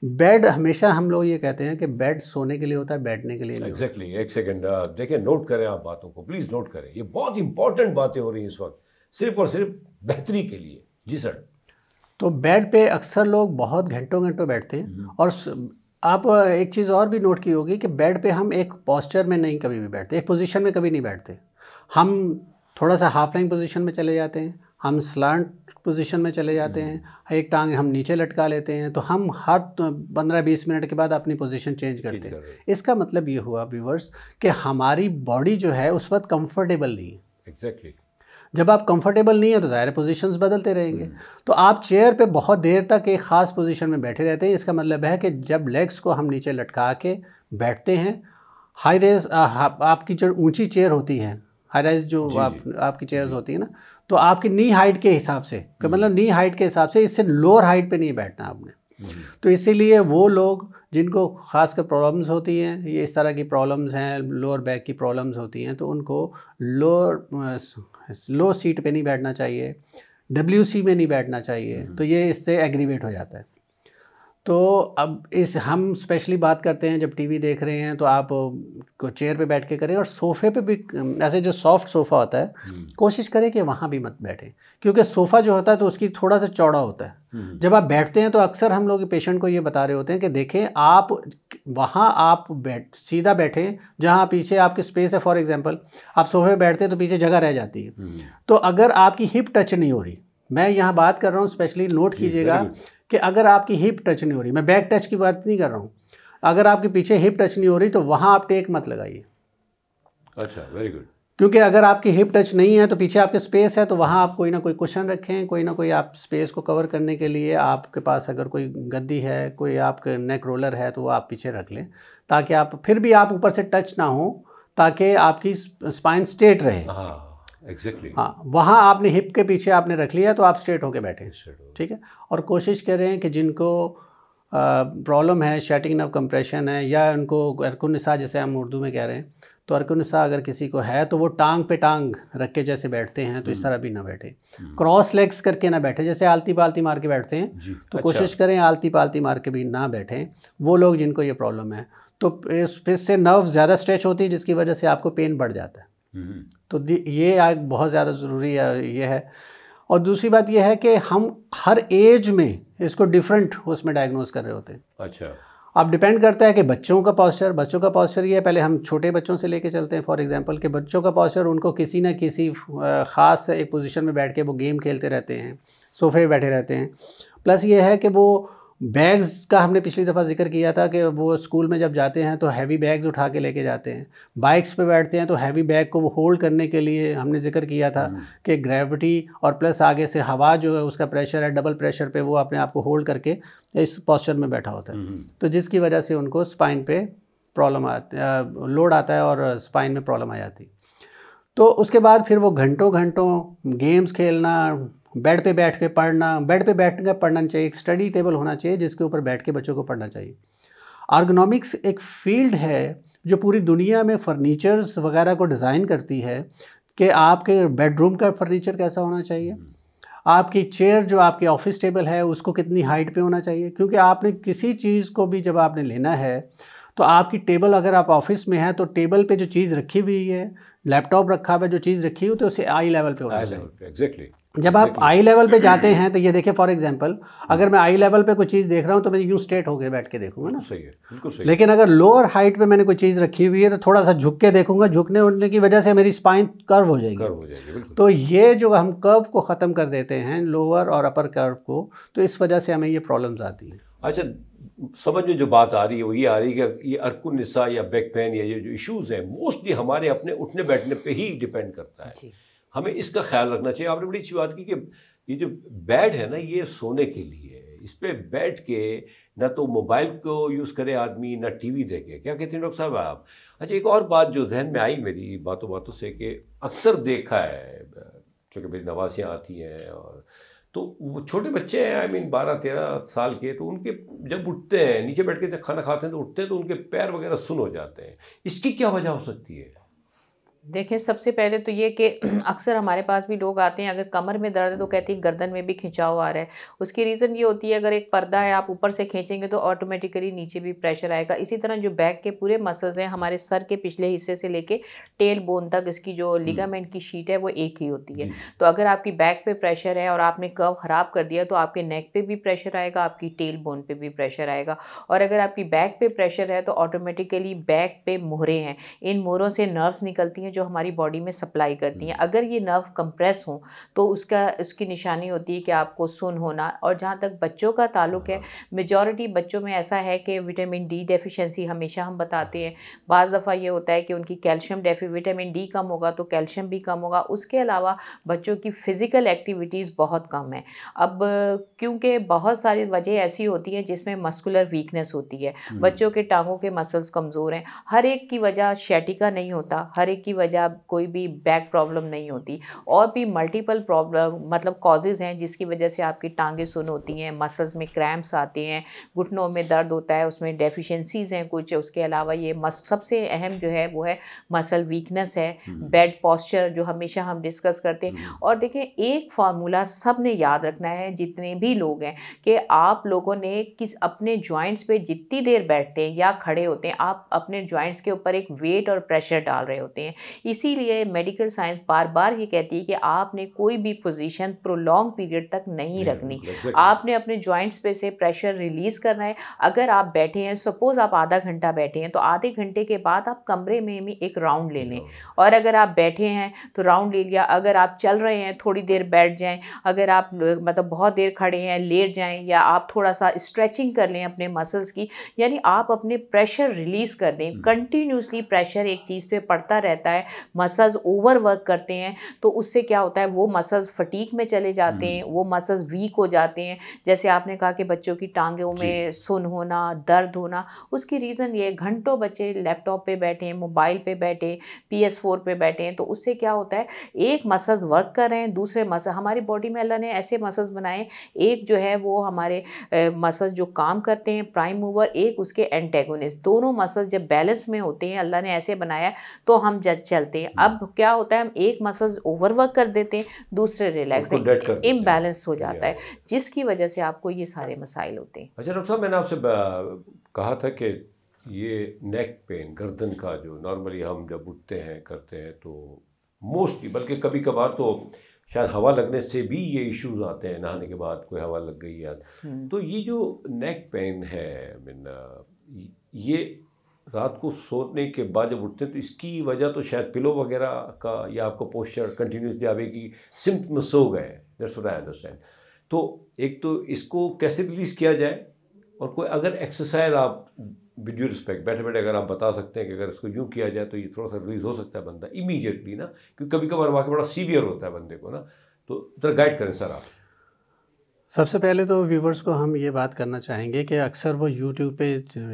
बेड हमेशा हम लोग ये कहते हैं कि बेड सोने के लिए होता है बैठने के लिए। एग्जैक्टली एक सेकंड देखिए नोट करें आप बातों को प्लीज़ नोट करें। ये बहुत इंपॉर्टेंट बातें हो रही हैं इस वक्त सिर्फ़ और सिर्फ़ बेहतरी के लिए। जी सर तो बेड पे अक्सर लोग बहुत घंटों घंटों बैठते हैं। और आप एक चीज़ और भी नोट की होगी कि बेड पे हम एक पोस्चर में नहीं कभी भी बैठते एक पोजीशन में कभी नहीं बैठते। हम थोड़ा सा हाफ़ लाइन पोजीशन में चले जाते हैं हम स्लांट पोजीशन में चले जाते हैं एक टांग हम नीचे लटका लेते हैं तो हम हर पंद्रह बीस मिनट के बाद अपनी पोजीशन चेंज करते कर हैं हैं। इसका मतलब ये हुआ व्यूवर्स कि हमारी बॉडी जो है उस वक्त कंफर्टेबल नहीं है। एग्जैक्टली जब आप कंफर्टेबल नहीं है तो ज़ाहिर पोजीशंस बदलते रहेंगे। तो आप चेयर पे बहुत देर तक एक ख़ास पोजीशन में बैठे रहते हैं। इसका मतलब है कि जब लेग्स को हम नीचे लटका के बैठते हैं हाई रेज आपकी जो ऊँची चेयर होती है हाई राइज जो जी, आप आपकी चेयर्स होती है ना तो आपकी नी हाइट के हिसाब से मतलब नी हाइट के हिसाब से इससे लोअर हाइट पे नहीं बैठना आपने। तो इसीलिए वो लोग जिनको खासकर प्रॉब्लम्स होती हैं ये इस तरह की प्रॉब्लम्स हैं लोअर बैक की प्रॉब्लम्स होती हैं तो उनको लोअर लो सीट पे नहीं बैठना चाहिए डब्ल्यू सी में नहीं बैठना चाहिए तो ये इससे एग्रीवेट हो जाता है। तो अब इस हम स्पेशली बात करते हैं जब टीवी देख रहे हैं तो आप को चेयर पे बैठ के करें और सोफ़े पे भी ऐसे जो सॉफ्ट सोफ़ा होता है कोशिश करें कि वहाँ भी मत बैठें। क्योंकि सोफ़ा जो होता है तो उसकी थोड़ा सा चौड़ा होता है। जब आप बैठते हैं तो अक्सर हम लोग पेशेंट को ये बता रहे होते हैं कि देखें आप वहाँ आप बैठ सीधा बैठें जहाँ पीछे आपकी स्पेस है फॉर एग्ज़ाम्पल आप सोफे पर बैठते हैं तो पीछे जगह रह जाती है। तो अगर आपकी हिप टच नहीं हो रही मैं यहाँ बात कर रहा हूँ स्पेशली नोट कीजिएगा. कि अगर आपकी हिप टच नहीं हो रही मैं बैक टच की बात नहीं कर रहा हूँ। अगर आपके पीछे हिप टच नहीं हो रही तो वहाँ आप टेक मत लगाइए। अच्छा वेरी गुड क्योंकि अगर आपकी हिप टच नहीं है तो पीछे आपके स्पेस है तो वहाँ आप कोई ना कोई कुशन रखें कोई ना कोई आप स्पेस को कवर करने के लिए आपके पास अगर कोई गद्दी है कोई आपके नेक रोलर है तो वो आप पीछे रख लें ताकि आप फिर भी आप ऊपर से टच ना हो ताकि आपकी स्पाइन स्ट्रेट रहे। हाँ। एग्जैक्टली हाँ वहाँ आपने हिप के पीछे आपने रख लिया तो आप स्ट्रेट होके बैठे ठीक है? और कोशिश करें कि जिनको प्रॉब्लम है शैटिंग नव कंप्रेशन है या उनको अरकुनिसा जैसे हम उर्दू में कह रहे हैं तो अरकुनिसा अगर किसी को है तो वो टांग पे टांग रख के जैसे बैठते हैं तो इस तरह भी ना बैठे। क्रॉस लेग्स करके ना बैठे जैसे आलती पालती मार के बैठते हैं तो अच्छा, कोशिश करें आलती पालती मार के भी ना बैठें। वो लोग जिनको ये प्रॉब्लम है तो इस इससे नर्व ज़्यादा स्ट्रेच होती है जिसकी वजह से आपको पेन बढ़ जाता है। हम्म, तो ये आज बहुत ज़्यादा ज़रूरी है ये है। और दूसरी बात यह है कि हम हर एज में इसको डिफरेंट उसमें डायग्नोज कर रहे होते हैं। अच्छा। अब डिपेंड करता है कि बच्चों का पॉस्चर बच्चों का पॉस्चर ये है पहले हम छोटे बच्चों से लेके चलते हैं। फॉर एग्जांपल कि बच्चों का पॉस्चर उनको किसी ना किसी ख़ास एक पोजीशन में बैठ के वो गेम खेलते रहते हैं सोफे पे बैठे रहते हैं। प्लस ये है कि वो बैग्स का हमने पिछली दफ़ा ज़िक्र किया था कि वो स्कूल में जब जाते हैं तो हैवी बैग्स उठा के लेके जाते हैं बाइक्स पे बैठते हैं तो हैवी बैग को वो होल्ड करने के लिए हमने ज़िक्र किया था हम्म। कि ग्रेविटी और प्लस आगे से हवा जो है उसका प्रेशर है डबल प्रेशर पे वो अपने आप को होल्ड करके इस पॉस्चर में बैठा होता है हम्म। तो जिसकी वजह से उनको स्पाइन पे प्रॉब्लम आती लोड आता है और स्पाइन में प्रॉब्लम आ जाती तो उसके बाद फिर वो घंटों घंटों गेम्स खेलना बेड पे बैठ के पढ़ना बेड पे बैठ के पढ़ना चाहिए एक स्टडी टेबल होना चाहिए जिसके ऊपर बैठ के बच्चों को पढ़ना चाहिए। आर्गोनॉमिक्स एक फ़ील्ड है जो पूरी दुनिया में फर्नीचर्स वगैरह को डिज़ाइन करती है कि आपके बेडरूम का फर्नीचर कैसा होना चाहिए। आपकी चेयर जो आपके ऑफ़िस टेबल है उसको कितनी हाइट पे होना चाहिए क्योंकि आपने किसी चीज़ को भी जब आपने लेना है तो आपकी टेबल अगर आप ऑफ़िस में हैं तो टेबल पे जो चीज़ रखी हुई है लैपटॉप रखा हुआ जो चीज़ रखी हुई तो उसे आई लेवल पे होना चाहिए। एग्जैक्टली जब आप आई लेवल पे जाते हैं तो ये देखिए फॉर एग्जांपल अगर मैं आई लेवल पे कोई चीज़ देख रहा हूँ तो मैं यूँ स्ट्रेट होकर बैठ के देखूँगा ना। सही है बिल्कुल सही लेकिन अगर लोअर हाइट पे मैंने कोई चीज़ रखी हुई है तो थोड़ा सा झुक के देखूँगा झुकने उठने की वजह से मेरी स्पाइन कर्व हो जाएगी। कर्व हो जाएगी तो ये जो हम कर्व को ख़त्म कर देते हैं लोअर और अपर कर्व को तो इस वजह से हमें ये प्रॉब्लम्स आती हैं। अच्छा समझ में जो बात आ रही है वो ये आ रही है कि ये अर्कुन या बैक पेन या ये जो इश्यूज़ हैं मोस्टली हमारे अपने उठने बैठने पे ही डिपेंड करता है। हमें इसका ख्याल रखना चाहिए। आपने बड़ी अच्छी बात की कि ये जो बेड है ना ये सोने के लिए है इस पर बैठ के ना तो मोबाइल को यूज़ करे आदमी ना टीवी देखे। क्या कहते हैं डॉक्टर साहब आप? अच्छा एक और बात जो जहन में आई मेरी बातों बातों से कि अक्सर देखा है चूँकि मेरी नवासियाँ आती हैं और तो वो छोटे बच्चे हैं आई मीन बारह तेरह साल के तो उनके जब उठते हैं, नीचे बैठ के जब खाना खाते हैं तो उठते हैं तो उनके पैर वगैरह सुन हो जाते हैं। इसकी क्या वजह हो सकती है? देखें सबसे पहले तो ये कि अक्सर हमारे पास भी लोग आते हैं अगर कमर में दर्द है तो कहती है गर्दन में भी खिंचाव आ रहा है। उसकी रीज़न ये होती है अगर एक पर्दा है आप ऊपर से खींचेंगे तो ऑटोमेटिकली नीचे भी प्रेशर आएगा। इसी तरह जो बैक के पूरे मसल्स हैं हमारे सर के पिछले हिस्से से लेके टेल बोन तक इसकी जो लिगामेंट। की शीट है वो एक ही होती है। तो अगर आपकी बैक पे प्रेशर है और आपने कर्व ख़राब कर दिया तो आपके नेक पे भी प्रेशर आएगा आपकी टेल बोन पे भी प्रेशर आएगा। और अगर आपकी बैक पे प्रेशर है तो ऑटोमेटिकली बैक पे मोहरे हैं। इन मोहरों से नर्व्स निकलती हैं जो हमारी बॉडी में सप्लाई करती हैं। हम्म। अगर ये नर्व कंप्रेस हो तो उसका उसकी निशानी होती है कि आपको सुन होना। और जहाँ तक बच्चों का ताल्लुक है मेजॉरिटी हाँ। बच्चों में ऐसा है कि विटामिन डी डेफिशिएंसी हमेशा हम बताते हैं। बाज़ दफ़ा ये होता है कि उनकी कैल्शियम डेफि विटामिन डी कम होगा तो कैल्शियम भी कम होगा। उसके अलावा बच्चों की फ़िज़िकल एक्टिविटीज़ बहुत कम है। अब क्योंकि बहुत सारी वजह ऐसी होती हैं जिसमें मस्कुलर वीकनेस होती है। हम्म। बच्चों के टांगों के मसल्स कमज़ोर हैं। हर एक की वजह शैटिका नहीं होता। हर एक की वजह कोई भी बैक प्रॉब्लम नहीं होती और भी मल्टीपल प्रॉब्लम मतलब कॉजेज़ हैं जिसकी वजह से आपकी टांगें सुन होती हैं मसल्स में क्रैम्प्स आते हैं घुटनों में दर्द होता है उसमें डेफिशिएंसीज हैं कुछ उसके अलावा ये मस सबसे अहम जो है वो है मसल वीकनेस है बेड हम्म। पॉस्चर जो हमेशा हम डिस्कस करते हैं हम्म। और देखें एक फार्मूला सबने याद रखना है जितने भी लोग हैं कि आप लोगों ने किस अपने जॉइंट्स पे जितनी देर बैठते हैं या खड़े होते हैं आप अपने जॉइंट्स के ऊपर एक वेट और प्रेशर डाल रहे होते हैं इसीलिए मेडिकल साइंस बार बार ये कहती है कि आपने कोई भी पोजीशन प्रोलॉन्ग पीरियड तक नहीं रखनी। आपने अपने जॉइंट्स पे से प्रेशर रिलीज़ करना है। अगर आप बैठे हैं सपोज़ आप आधा घंटा बैठे हैं तो आधे घंटे के बाद आप कमरे में भी एक राउंड ले लें। और अगर आप बैठे हैं तो राउंड ले लिया। अगर आप चल रहे हैं थोड़ी देर बैठ जाएँ। अगर आप मतलब बहुत देर खड़े हैं लेट जाएँ या आप थोड़ा सा स्ट्रेचिंग कर लें अपने मसल्स की यानी आप अपने प्रेशर रिलीज़ कर दें। कंटिन्यूसली हम्म। प्रेशर एक चीज़ पे पड़ता रहता है मसल्स ओवर वर्क करते हैं तो उससे क्या होता है वो मसल्स फटीक में चले जाते हैं हम्म। वो मसल्स वीक हो जाते हैं जैसे आपने कहा कि बच्चों की टांगों में सुन होना दर्द होना उसकी रीज़न ये घंटों बच्चे लैपटॉप पे बैठे हैं मोबाइल पे बैठे पी एस फोर पर बैठे हैं तो उससे क्या होता है एक मसल्स वर्क कर रहे हैं दूसरे मसल हमारी बॉडी में अल्लाह ने ऐसे मसल्स बनाए एक जो है वो हमारे मसल्स जो काम करते हैं प्राइम मूवर एक उसके एंटेगोनिस्ट दोनों मसल्स जब बैलेंस में होते हैं अल्लाह ने ऐसे बनाया तो हम जज चलते हैं। अब क्या होता है हम एक मसल्स ओवरवर्क कर देते हैं दूसरे रिलैक्स इम्बैलेंस हो। जाता है जिसकी वजह से आपको ये सारे मसाइल होते हैं। अच्छा डॉक्टर साहब मैंने आपसे कहा था कि ये नेक पेन गर्दन का जो नॉर्मली हम जब उठते हैं करते हैं तो मोस्टली बल्कि कभी कभार तो शायद हवा लगने से भी ये इश्यूज़ आते हैं नहाने के बाद कोई हवा लग गई या हम्म। तो ये जो नेक पेन है मीन ये रात को सोने के बाद जब उठते हैं तो इसकी वजह तो शायद पिलो वगैरह का या आपको पोस्चर कंटिन्यूसली आवे की सिम्टम सो गए दैट्स व्हाट आई अंडरस्टैंड तो एक तो इसको कैसे रिलीज़ किया जाए? और कोई अगर एक्सरसाइज आप विद यू रिस्पेक्ट बैठे बैठे अगर आप बता सकते हैं कि अगर इसको यूँ किया जाए तो ये थोड़ा सा रिलीज़ हो सकता है बंदा इमीजिएटली ना, क्योंकि कभी कभार वाकई बड़ा सीवियर होता है बंदे को ना। तो जरा गाइड करें सर आप। सबसे पहले तो व्यूवर्स को हम ये बात करना चाहेंगे कि अक्सर वो यूट्यूब पे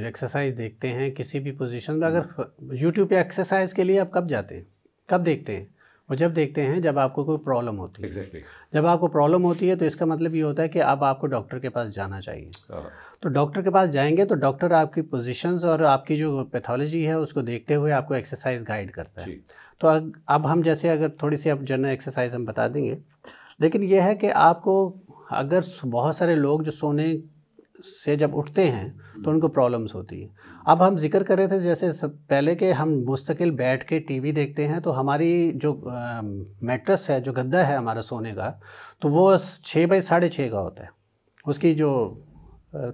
एक्सरसाइज देखते हैं किसी भी पोजीशन में अगर यूट्यूब पे एक्सरसाइज के लिए आप कब जाते हैं? कब देखते हैं? वो जब देखते हैं जब आपको कोई प्रॉब्लम होती है। एग्जैक्टली जब आपको प्रॉब्लम होती है तो इसका मतलब ये होता है कि अब आपको डॉक्टर के पास जाना चाहिए। हाँ। तो डॉक्टर के पास जाएँगे तो डॉक्टर आपकी पोजीशंस और आपकी जो पैथोलॉजी है उसको देखते हुए आपको एक्सरसाइज गाइड करता है। तो अब हम जैसे अगर थोड़ी सी अब जनरल एक्सरसाइज हम बता देंगे लेकिन यह है कि आपको अगर बहुत सारे लोग जो सोने से जब उठते हैं तो उनको प्रॉब्लम्स होती है। अब हम ज़िक्र कर रहे थे जैसे सब पहले के हम मुस्तकिल बैठ के टीवी देखते हैं तो हमारी जो मैट्रस है जो गद्दा है हमारा सोने का तो वो छः बाई साढ़े छः का होता है। उसकी जो अ,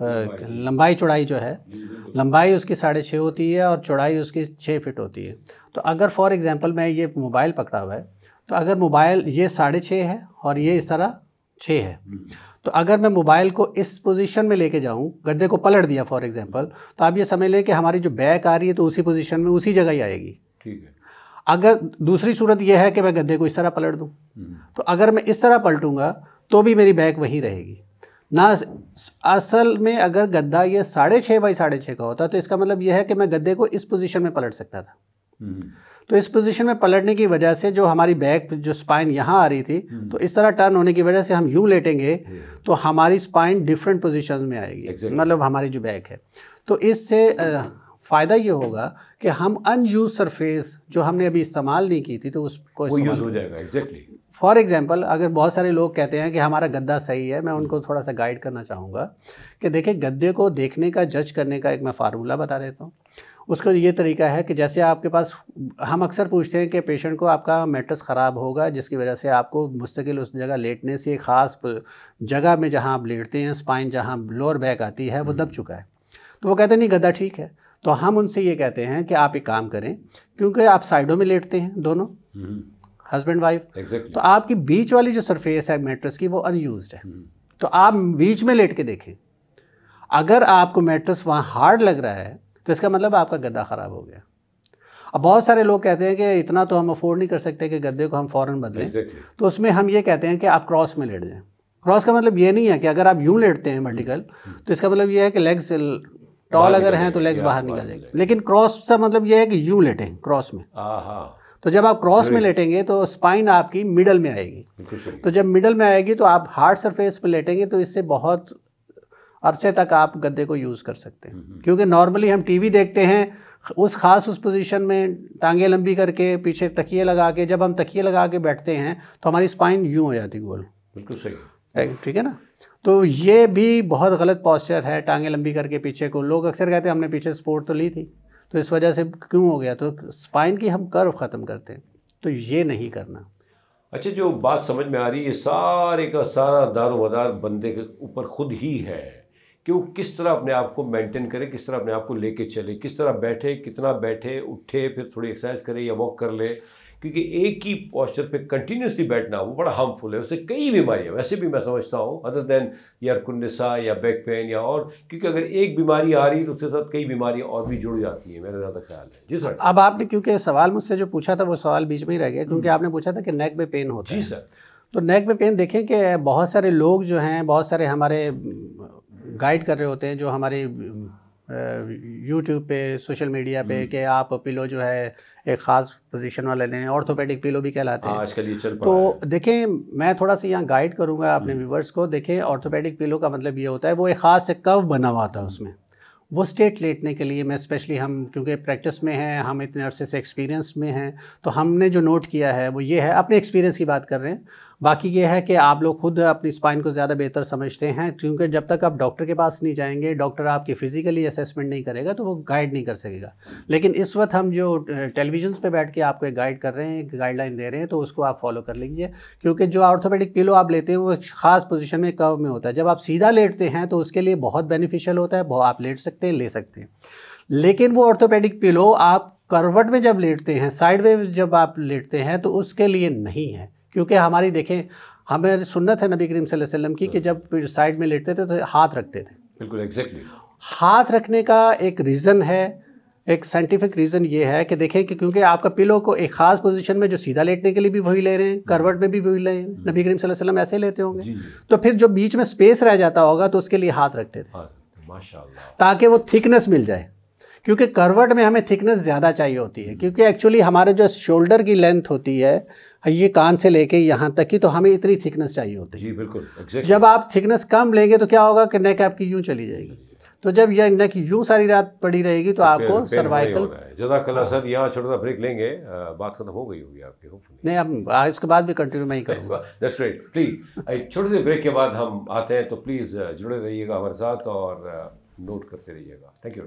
लंबाई। चौड़ाई जो है लंबाई उसकी साढ़े छः होती है और चौड़ाई उसकी छः फिट होती है। तो अगर फॉर एग्ज़ाम्पल मैं ये मोबाइल पकड़ा हुआ है तो अगर मोबाइल ये साढ़े छः है और ये इस तरह छः है। तो अगर मैं मोबाइल को इस पोजीशन में लेके जाऊँ गद्दे को पलट दिया फॉर एग्जांपल तो आप ये समझ लें कि हमारी जो बैक आ रही है तो उसी पोजीशन में उसी जगह ही आएगी। ठीक है। अगर दूसरी सूरत यह है कि मैं गद्दे को इस तरह पलट दूँ हम्म, तो अगर मैं इस तरह पलटूँगा तो भी मेरी बैक वहीं रहेगी। ना असल में अगर गद्दा ये साढ़े छः बाई साढ़े छः का होता तो इसका मतलब यह है कि मैं गद्दे को इस पोजीशन में पलट सकता था। हम्म, तो इस पोजीशन में पलटने की वजह से जो हमारी बैक जो स्पाइन यहाँ आ रही थी तो इस तरह टर्न होने की वजह से हम यूँ लेटेंगे तो हमारी स्पाइन डिफरेंट पोजिशन में आएगी। Exactly. मतलब हमारी जो बैक है। तो इससे फ़ायदा ये होगा कि हम अनयूज सरफेस जो हमने अभी इस्तेमाल नहीं की थी तो उसको यूज़ हो जाएगा एग्जैक्टली फॉर एग्जांपल अगर बहुत सारे लोग कहते हैं कि हमारा गद्दा सही है मैं उनको थोड़ा सा गाइड करना चाहूँगा कि देखिए गद्दे को देखने का जज करने का एक मैं फार्मूला बता देता हूँ। उसका ये तरीका है कि जैसे आपके पास हम अक्सर पूछते हैं कि पेशेंट को आपका मेट्रस ख़राब होगा जिसकी वजह से आपको मुस्तकिल उस जगह लेटने से ख़ास जगह में जहाँ आप लेटते हैं स्पाइन जहाँ लोअर बैक आती है वो दब चुका है। तो वो कहते नहीं गद्दा ठीक है। तो हम उनसे ये कहते हैं कि आप एक काम करें क्योंकि आप साइडों में लेटते हैं दोनों हस्बैंड वाइफ एग्जैक्टली तो आपकी बीच वाली जो सरफेस है मेट्रस की वो अनयूज्ड है। तो आप बीच में लेट के देखें। अगर आपको मेट्रस वहाँ हार्ड लग रहा है तो इसका मतलब आपका गद्दा ख़राब हो गया। अब बहुत सारे लोग कहते हैं कि इतना तो हम अफोर्ड नहीं कर सकते कि गद्दे को हम फ़ौरन बदलें। तो उसमें हम ये कहते हैं कि आप क्रॉस में लेट जाएँ। क्रॉस का मतलब ये नहीं है कि अगर आप यूँ लेटते हैं वर्टिकल तो इसका मतलब ये है कि लेग्स टॉल अगर हैं तो लेग्स बाहर निकल जाएँगे। लेकिन क्रॉस का मतलब ये है कि यूँ लेटें क्रॉस में। तो जब आप क्रॉस में लेटेंगे तो स्पाइन आपकी मिडल में आएगी। तो जब मिडल में आएगी तो आप हार्ड सरफेस पर लेटेंगे तो इससे बहुत अरसे तक आप गद्दे को यूज़ कर सकते हैं। क्योंकि नॉर्मली हम टीवी देखते हैं उस खास उस पोजीशन में टांगे लंबी करके पीछे तकिए लगा के जब हम तकिए लगा के बैठते हैं तो हमारी स्पाइन यूँ हो जाती गोल। बिल्कुल सही। ठीक है ना? तो ये भी बहुत गलत पॉस्चर है टांगे लंबी करके पीछे को। लोग अक्सर कहते हैं हमने पीछे स्पोर्ट तो ली थी तो इस वजह से क्यों हो गया? तो स्पाइन की हम कर्व ख़त्म करते हैं। तो ये नहीं करना। अच्छा जो बात समझ में आ रही है सारे का सारा दारो मदार बंदे के ऊपर खुद ही है। कि वो किस तरह अपने आप को मेंटेन करे किस तरह अपने आप को लेके चले किस तरह बैठे कितना बैठे उठे फिर थोड़ी एक्सरसाइज करे या वॉक कर ले। क्योंकि एक ही पॉस्चर पे कंटिन्यूसली बैठना वो बड़ा हार्मफुल है उससे कई बीमारियाँ वैसे भी मैं समझता हूँ अदर देन कुन्नसा या बैक पेन या और क्योंकि अगर एक बीमारी आ रही है तो उसके साथ कई बीमारियाँ और भी जुड़ जाती हैं मेरा ज़्यादा ख्याल है। जी सर। अब आपने क्योंकि सवाल मुझसे जो पूछा था वो सवाल बीच में ही रह गया क्योंकि आपने पूछा था कि नेक में पेन होता जी है। सर। तो नेक में पेन देखें कि बहुत सारे लोग जो हैं बहुत सारे हमारे गाइड कर रहे होते हैं जो हमारे यूट्यूब पे सोशल मीडिया पे कि आप पिलो जो है एक ख़ास पोजीशन वाले लें ऑर्थोपेडिक पिलो भी कहलाते हाँ। हैं आजकल ये चल तो देखें मैं थोड़ा सा यहाँ गाइड करूँगा अपने व्यूवर्स को। देखें ऑर्थोपेडिक पिलो का मतलब ये होता है वो एक ख़ास से कव बना हुआ था उसमें। वो स्टेट लेटने के लिए मैं स्पेशली हम क्योंकि प्रैक्टिस में हैं हम इतने अरसे से एक्सपीरियंस में हैं तो हमने जो नोट किया है वो ये है अपने एक्सपीरियंस की बात कर रहे हैं। बाकी ये है कि आप लोग खुद अपनी स्पाइन को ज़्यादा बेहतर समझते हैं, क्योंकि जब तक आप डॉक्टर के पास नहीं जाएँगे डॉक्टर आपकी फ़िज़िकली असेसमेंट नहीं करेगा तो वो गाइड नहीं कर सकेगा। लेकिन इस वक्त हम जो टेलीविज़न पे बैठ के आपको एक गाइड कर रहे हैं, एक गाइडलाइन दे रहे हैं तो उसको आप फॉलो कर लीजिए। क्योंकि जो ऑर्थोपेडिक पिलो आप लेते हैं, वो एक ख़ास पोजिशन में कव में होता है। जब आप सीधा लेटते हैं तो उसके लिए बहुत बेनिफिशियल होता है, आप लेट सकते हैं, ले सकते हैं। लेकिन वो ऑर्थोपेडिक पिलो आप करवट में जब लेटते हैं साइड जब आप लेटते हैं तो उसके लिए नहीं है। क्योंकि हमारी देखें हमें सुन्नत है नबी करीम वसल्लम की कि जब साइड में लेटते थे तो हाथ रखते थे। बिल्कुल एग्जैक्टली हाथ रखने का एक रीज़न है एक साइंटिफिक रीज़न ये है कि देखें कि क्योंकि आपका पिलो को एक ख़ास पोजीशन में जो सीधा लेटने के लिए भी वही ले रहे हैं करवट में भी वही ले रहे हैं। हम्म। नबी करीम वसल्लम ऐसे लेते होंगे। तो फिर जो बीच में स्पेस रह जाता होगा तो उसके लिए हाथ रखते थे। ताकि वो थिकनेस मिल जाए। क्योंकि करवट में हमें थिकनेस ज़्यादा चाहिए होती है। क्योंकि एक्चुअली हमारे जो शोल्डर की लेंथ होती है ये कान से लेके यहाँ तक की तो हमें इतनी थिकनेस चाहिए होती है। जी बिल्कुल exactly. जब आप थिकनेस कम लेंगे तो क्या होगा कि नेक आपकी यूँ चली जाएगी। तो जब यह नेक यूँ सारी रात पड़ी रहेगी तो, तो आपको सर्वाइकल सर यहाँ छोटा सा ब्रेक लेंगे। बात खत्म हो गई होगी आपकी नहीं अब इसके बाद भी कंटिन्यू मैं ही करूँगा। दैट्स ग्रेट प्लीज़ छोटे से ब्रेक के बाद हम आते हैं तो प्लीज़ जुड़े रहिएगा हमारे साथ और नोट करते रहिएगा। Thank you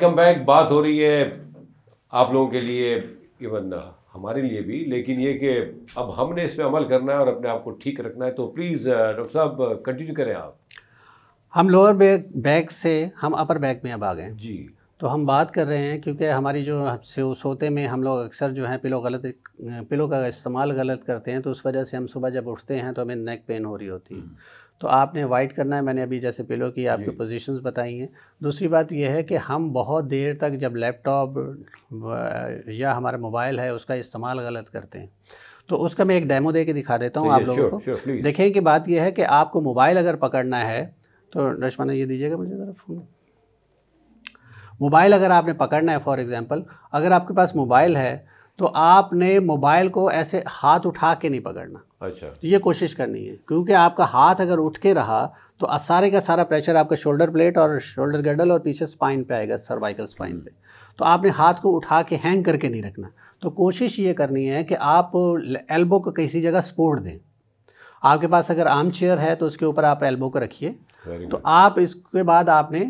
welcome back. बात हो रही है आप लोगों के लिए इवन हमारे लिए भी लेकिन ये कि अब हमने इस पर अमल करना है और अपने आप को ठीक रखना है तो प्लीज़ डॉक्टर साहब कंटिन्यू करें आप। हम लोअर बैक बैक से हम अपर बैक में अब आ गए जी। तो हम बात कर रहे हैं क्योंकि हमारी जो सोते में हम लोग अक्सर जो है पिलो गलत पिलो का इस्तेमाल गलत करते हैं तो उस वजह से हम सुबह जब उठते हैं तो हमें नेक पेन हो रही होती है। हम्म। तो आपने वाइट करना है। मैंने अभी जैसे पिलो की आपकी पोजीशंस बताई हैं। दूसरी बात यह है कि हम बहुत देर तक जब लैपटॉप या हमारा मोबाइल है उसका इस्तेमाल गलत करते हैं। तो उसका मैं एक डेमो दे के दिखा देता हूँ आप लोगों को। देखें कि बात यह है कि आपको मोबाइल अगर पकड़ना है तो रश्मा ये दीजिएगा मुझे ज़रा फ़ोन मोबाइल अगर आपने पकड़ना है फॉर एग्ज़ाम्पल अगर आपके पास मोबाइल है तो आपने मोबाइल को ऐसे हाथ उठा के नहीं पकड़ना। अच्छा। तो ये कोशिश करनी है क्योंकि आपका हाथ अगर उठ के रहा तो सारे का सारा प्रेशर आपका शोल्डर प्लेट और शोल्डर गर्डल और पीछे स्पाइन पे आएगा सर्वाइकल स्पाइन पे। तो आपने हाथ को उठा के हैंग करके नहीं रखना। तो कोशिश ये करनी है कि आप एल्बो को किसी जगह सपोर्ट दें। आपके पास अगर आर्म चेयर है तो उसके ऊपर आप एल्बो को रखिए। तो आप इसके बाद आपने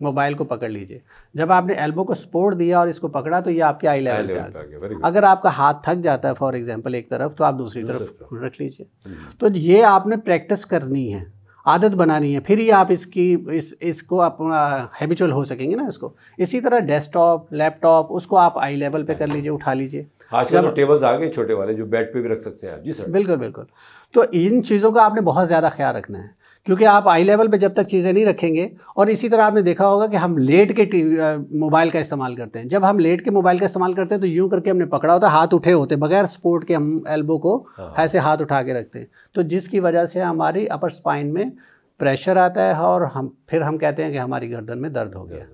मोबाइल को पकड़ लीजिए। जब आपने एल्बो को सपोर्ट दिया और इसको पकड़ा तो ये आपके आई लेवल पे आ गया। अगर आपका हाथ थक जाता है फॉर एग्जांपल एक तरफ़ तो आप दूसरी तरफ़ रख लीजिए। हम्म। तो ये आपने प्रैक्टिस करनी है आदत बनानी है फिर ही आप इसकी इस इसको अपना हैबिचुअल हो सकेंगे ना इसको। इसी तरह डेस्कटॉप लैपटॉप उसको आप आई लेवल पे कर लीजिए उठा लीजिए। आजकल तो टेबल्स आ गए छोटे वाले जो बेड पे भी रख सकते हैं आप। जी सर बिल्कुल बिल्कुल। तो इन चीज़ों का आपने बहुत ज़्यादा ख्याल रखना है। क्योंकि आप आई लेवल पे जब तक चीज़ें नहीं रखेंगे और इसी तरह आपने देखा होगा कि हम लेट के मोबाइल का इस्तेमाल करते हैं। जब हम लेट के मोबाइल का इस्तेमाल करते हैं तो यूँ करके हमने पकड़ा होता है हाथ उठे होते बगैर सपोर्ट के हम एल्बो को हाँ। ऐसे हाथ उठा के रखते हैं। तो जिसकी वजह से हमारी अपर स्पाइन में प्रेशर आता है और हम फिर हम कहते हैं कि हमारी गर्दन में दर्द हो गया।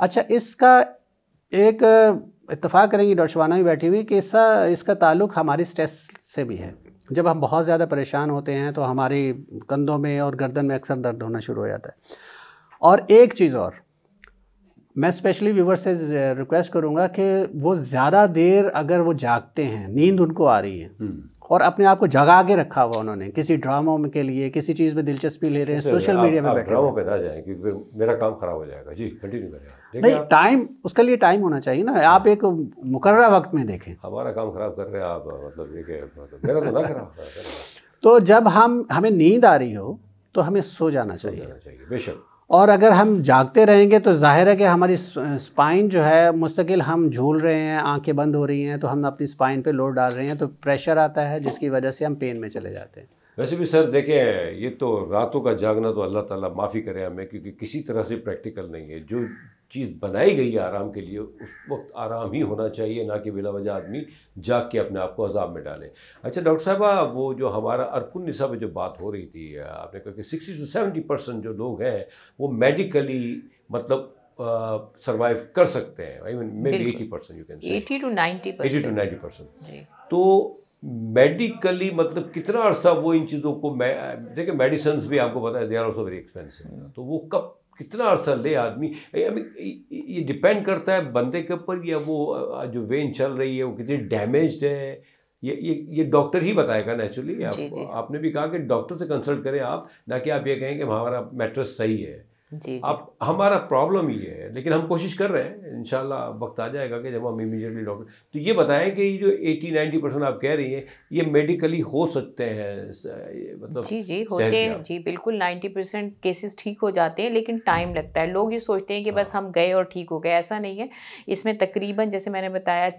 अच्छा इसका एक इतफ़ाक़ करेंगी डॉक्टर शवाना भी बैठी हुई कि इसका इसका ताल्लुक हमारी स्ट्रेस से भी है। जब हम बहुत ज़्यादा परेशान होते हैं तो हमारे कंधों में और गर्दन में अक्सर दर्द होना शुरू हो जाता है। और एक चीज़ और मैं स्पेशली व्यूवर से रिक्वेस्ट करूँगा कि वो ज़्यादा देर अगर वो जागते हैं नींद उनको आ रही है हम्म। और अपने आप को जगा के रखा हुआ उन्होंने किसी ड्रामों में के लिए किसी चीज़ में दिलचस्पी ले रहे हैं सोशल मीडिया में बैठे ड्रामों पे ना जाए क्योंकि मेरा काम खराब हो जाएगा। जी कंटिन्यू करें नहीं टाइम उसके लिए टाइम होना चाहिए ना। आप एक मुकर्रा वक्त में देखें। हमारा काम खराब कर रहे हैं आप मतलब ये मतलब मेरा तो ना खराब तो जब हम हमें नींद आ रही हो तो हमें सो जाना सो चाहिए। बेशक। और अगर हम जागते रहेंगे तो ज़ाहिर है कि हमारी स्पाइन जो है मुस्तकिल हम झूल रहे हैं आँखें बंद हो रही हैं तो हम अपनी स्पाइन पे लोड डाल रहे हैं तो प्रेशर आता है जिसकी वजह से हम पेन में चले जाते हैं। वैसे भी सर देखें ये तो रातों का जागना तो अल्लाह ताला माफ़ी करे हमें क्योंकि किसी तरह से प्रैक्टिकल नहीं है। जो चीज़ बनाई गई है आराम के लिए उस वक्त आराम ही होना चाहिए ना कि बिला वजह आदमी जाग के अपने आप को अजाब में डाले। अच्छा डॉक्टर साहबा वो जो हमारा अरकुन निसा में जो बात हो रही थी आपने कहा कि सिक्सटी टू सेवेंटी परसेंट जो लोग हैं वो मेडिकली मतलब सरवाइव कर सकते हैं। I mean maybe eighty percent you can eighty to ninety eighty to ninety percent तो मेडिकली मतलब कितना अर्सा वो इन चीज़ों को देखिए मेडिसिन भी आपको पता है they are also very expensive तो वो कब कितना अर्सा ले आदमी। ये डिपेंड करता है बंदे के ऊपर या वो जो वेन चल रही है वो कितनी डैमेज है? ये ये ये डॉक्टर ही बताएगा नेचुरली आप, आपने भी कहा कि डॉक्टर से कंसल्ट करें आप ना कि आप ये कहें कि हमारा मैट्रेस सही है। जी अब हमारा प्रॉब्लम ये है लेकिन हम कोशिश कर रहे हैं इनशाला वक्त आ जाएगा कि जब हम इमीडिएटली डॉक्टर तो ये बताएँ कि जो 80 90 परसेंट आप कह रही हैं ये मेडिकली हो सकते हैं मतलब जी जी होते हैं। जी बिल्कुल 90 परसेंट केसेस ठीक हो जाते हैं लेकिन टाइम लगता है। लोग ये सोचते हैं कि बस हाँ। हम गए और ठीक हो गए ऐसा नहीं है। इसमें तकरीबन जैसे मैंने बताया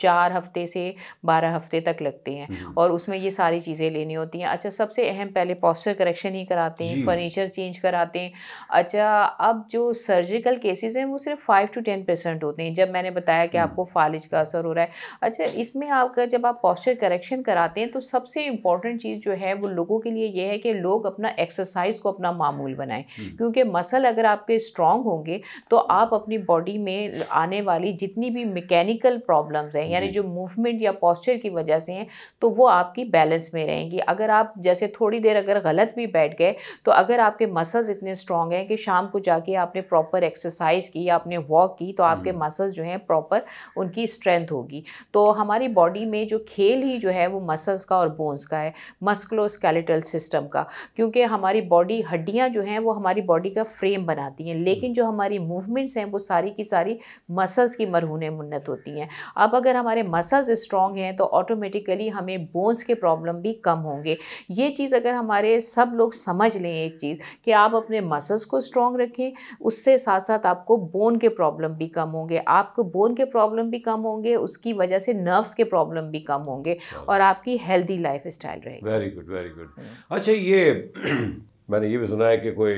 चार हफ़्ते से बारह हफ़्ते तक लगते हैं। हम्म। और उसमें ये सारी चीज़ें लेनी होती हैं। अच्छा सबसे अहम पहले पॉस्चर करेक्शन ही कराते हैं फर्नीचर चेंज कराते हैं। अच्छा अब जो सर्जिकल केसेस हैं वो सिर्फ़ फाइव टू टेन परसेंट होते हैं। जब मैंने बताया कि आपको हम्म। फालिज का असर हो रहा है। अच्छा इसमें आपका जब आप पॉस्चर करेक्शन कराते हैं तो सबसे इंपॉर्टेंट चीज़ जो है वो लोगों के लिए ये है कि लोग अपना एक्सरसाइज को अपना मामूल बनाएँ। हम्म। क्योंकि मसल अगर आपके स्ट्रॉन्ग होंगे तो आप अपनी बॉडी में आने वाली जितनी भी मैकेनिकल प्रॉब्लम्स हैं यानी जो। मूवमेंट या पॉस्चर की वजह से हैं तो वो आपकी बैलेंस में रहेंगी। अगर आप जैसे थोड़ी देर अगर गलत भी बैठ गए तो अगर आपके मसल्स इतने स्ट्रॉन्ग हैं कि शाम को जाके आपने प्रॉपर एक्सरसाइज की आपने वॉक की तो आपके मसल्स। जो हैं प्रॉपर उनकी स्ट्रेंथ होगी। तो हमारी बॉडी में जो खेल ही जो है वो मसल्स का और बोन्स का है मस्कुलोस्केलेटल सिस्टम का। क्योंकि हमारी बॉडी हड्डियाँ जो हैं वो हमारी बॉडी का फ्रेम बनाती हैं। लेकिन जो। हमारी मूवमेंट्स हैं वो सारी की सारी मसल्स की मरहून मुन्नत होती हैं। अब अगर हमारे मसल्स स्ट्रॉन्ग हैं तो ऑटोमेटिकली हमें बोन्स के प्रॉब्लम भी कम होंगे। ये चीज़ अगर हमारे सब लोग समझ लें एक चीज़ कि आप अपने मसल्स को स्ट्रॉन्ग रखें उससे साथ साथ आपको बोन के प्रॉब्लम भी कम होंगे। आपको बोन के प्रॉब्लम भी कम होंगे उसकी वजह से नर्व्स के प्रॉब्लम भी कम होंगे और आपकी हेल्दी लाइफ स्टाइल रहेगी। वेरी गुड वेरी गुड अच्छा ये मैंने ये भी सुना है कि कोई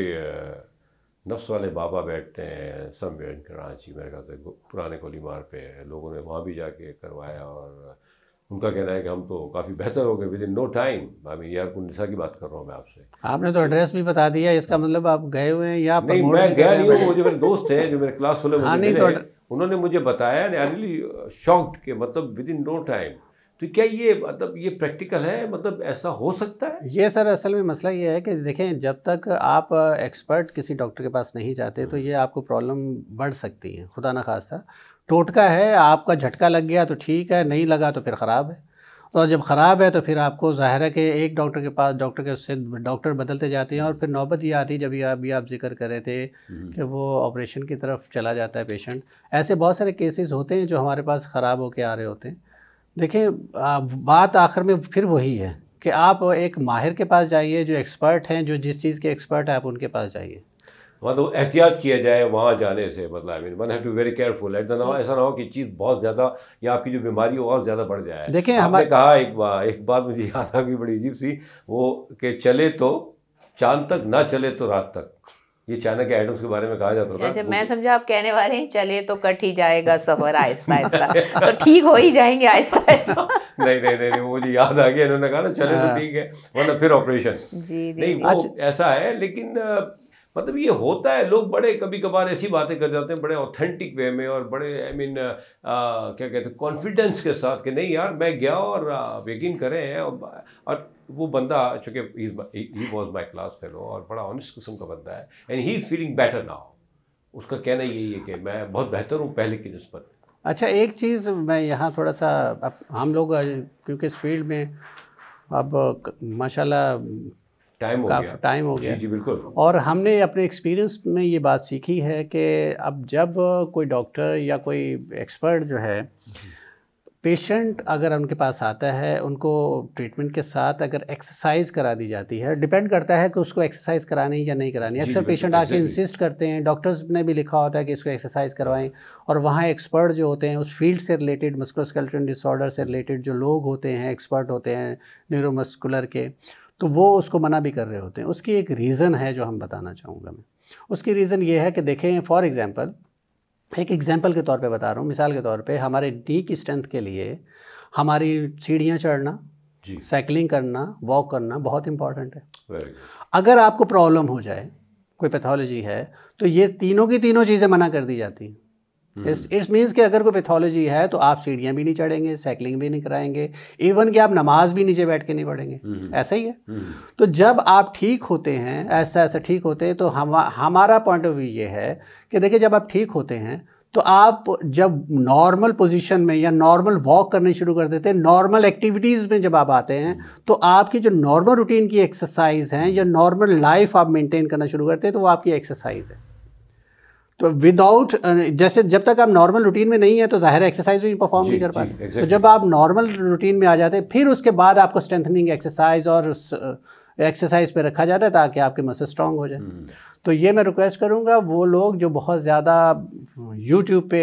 नफ्स वाले बाबा बैठते हैं सब कराची मेरे ख्याल से पुराने कोलीमार पे लोगों ने वहाँ भी जाके करवाया और उनका कहना है कि हम तो काफ़ी बेहतर हो गए within no time I mean यार निशा की बात कर रहा हूँ मैं आपसे। आपने तो एड्रेस भी बता दिया इसका मतलब आप गए हुए हैं या नहीं मैं गया नहीं हूँ जो मेरे दोस्त हैं जो मेरे क्लास वाले हाँ नहीं तो उन्होंने मुझे बताया रियली शॉक्ड कि मतलब विद इन नो टाइम तो क्या ये मतलब ये प्रैक्टिकल है? मतलब ऐसा हो सकता है? ये सर असल में मसला ये है कि देखें जब तक आप एक्सपर्ट किसी डॉक्टर के पास नहीं जाते तो ये आपको प्रॉब्लम बढ़ सकती है। खुदा न खासा टोटका है आपका झटका लग गया तो ठीक है नहीं लगा तो फिर ख़राब है। और जब ख़राब है तो फिर आपको ज़ाहिर है कि एक डॉक्टर के पास डॉक्टर के से डॉक्टर बदलते जाते हैं और फिर नौबत ये आती है जब अभी आप ज़िक्र कर रहे थे हम्म। कि वो ऑपरेशन की तरफ़ चला जाता है पेशेंट ऐसे बहुत सारे केसेस होते हैं जो हमारे पास ख़राब होकर आ रहे होते हैं। देखिए बात आखिर में फिर वही है कि आप एक माहिर के पास जाइए जो एक्सपर्ट हैं जो जिस चीज़ के एक्सपर्ट हैं आप उनके पास जाइए। मतलब एहतियात किया जाए वहाँ जाने से मतलब I mean one have to very careful ऐसा ना ऐसा ना हो कि चीज़ बहुत ज़्यादा या आपकी जो बीमारी हो और ज़्यादा बढ़ जाए। देखें हमने कहा एक बार एक बात मुझे याद आ गई बड़ी अजीब सी वो कि चले तो चाँद तक ना चले तो रात तक। ये चाइना के आइटम्स के बारे में कहा जाता था अच्छा मैं समझा आप कहने वाले हैं चले तो कट ही जाएगा सफ़र आहिस्ता आहिस्ता तो ठीक हो ही जाएँगे आहिस्ता आहिस्ता नहीं नहीं नहीं मुझे याद आ गया इन्होंने कहा ना चले तो हाँ। ठीक है वरना फिर ऑपरेशन जी नहीं वो। ऐसा है लेकिन मतलब ये होता है लोग बड़े कभी कभार ऐसी बातें कर जाते हैं बड़े ऑथेंटिक वे में और बड़े आई I मीन mean, क्या कहते हैं कॉन्फिडेंस के साथ कि नहीं यार मैं गया और यकीन करें और, और वो बंदा चूँकि he was my class fellow और बड़ा ऑनेस्ट किस्म का बंदा है and he is feeling better now उसका कहना यही है कि मैं बहुत बेहतर हूँ पहले की नस्बत अच्छा एक चीज़ मैं यहाँ थोड़ा सा अब हम लोग क्योंकि इस फ़ील्ड में अब माशाल्लाह टाइम हो गया। टाइम हो गया। जी जी बिल्कुल। और हमने अपने एक्सपीरियंस में ये बात सीखी है कि अब जब कोई डॉक्टर या कोई एक्सपर्ट जो है पेशेंट अगर उनके पास आता है उनको ट्रीटमेंट के साथ अगर एक्सरसाइज करा दी जाती है डिपेंड करता है कि उसको एक्सरसाइज करानी या नहीं करानी अक्सर पेशेंट आके इंसिस्ट करते हैं डॉक्टर्स ने भी लिखा होता है कि इसको एक्सरसाइज करवाएँ और वहाँ एक्सपर्ट जो होते हैं उस फ़ील्ड से रिलेटेड मस्कुलस्केलेटन डिसऑर्डर से रिलेटेड जो लोग होते हैं एक्सपर्ट होते हैं न्यूरोमस्कुलर के तो वो उसको मना भी कर रहे होते हैं। उसकी एक रीज़न है जो हम बताना चाहूँगा मैं। उसकी रीज़न ये है कि देखें फॉर एग्ज़ाम्पल एक एग्ज़ाम्पल के तौर पे बता रहा हूँ मिसाल के तौर पे हमारे डी की स्ट्रेंथ के लिए हमारी सीढ़ियाँ चढ़ना साइकिलिंग करना वॉक करना बहुत इंपॉर्टेंट है। अगर आपको प्रॉब्लम हो जाए कोई पैथोलॉजी है तो ये तीनों की तीनों चीज़ें मना कर दी जाती हैं। इट्स मीन्स कि अगर कोई पैथोलॉजी है तो आप सीढ़ियाँ भी नहीं चढ़ेंगे साइकिलिंग भी नहीं कराएँगे इवन कि आप नमाज़ भी नीचे बैठ के नहीं पढ़ेंगे। हम्म। ऐसा ही है। हम्म। तो जब आप ठीक होते हैं ऐसा ऐसा ठीक होते हैं तो हम हमारा पॉइंट ऑफ़ व्यू ये है कि देखिए जब आप ठीक होते हैं तो आप जब नॉर्मल पोजीशन में या नॉर्मल वॉक करने शुरू कर देते हैं नॉर्मल एक्टिविटीज़ में जब आप आते हैं तो आपकी जो नॉर्मल रूटीन की एक्सरसाइज हैं या नॉर्मल लाइफ आप मेंटेन करना शुरू करते हैं तो वो आपकी एक्सरसाइज है। तो विदाउट जैसे जब तक आप नॉर्मल रूटीन में नहीं है तो ज़ाहिर एक्सरसाइज भी परफॉर्म नहीं कर पाते। तो जब आप नॉर्मल रूटीन में आ जाते हैं फिर उसके बाद आपको स्ट्रेंथनिंग एक्सरसाइज और एक्सरसाइज पे रखा जाता है ताकि आपके मसल स्ट्रांग हो जाए। हम्म। तो ये मैं रिक्वेस्ट करूँगा वो लोग जो बहुत ज़्यादा यूट्यूब पे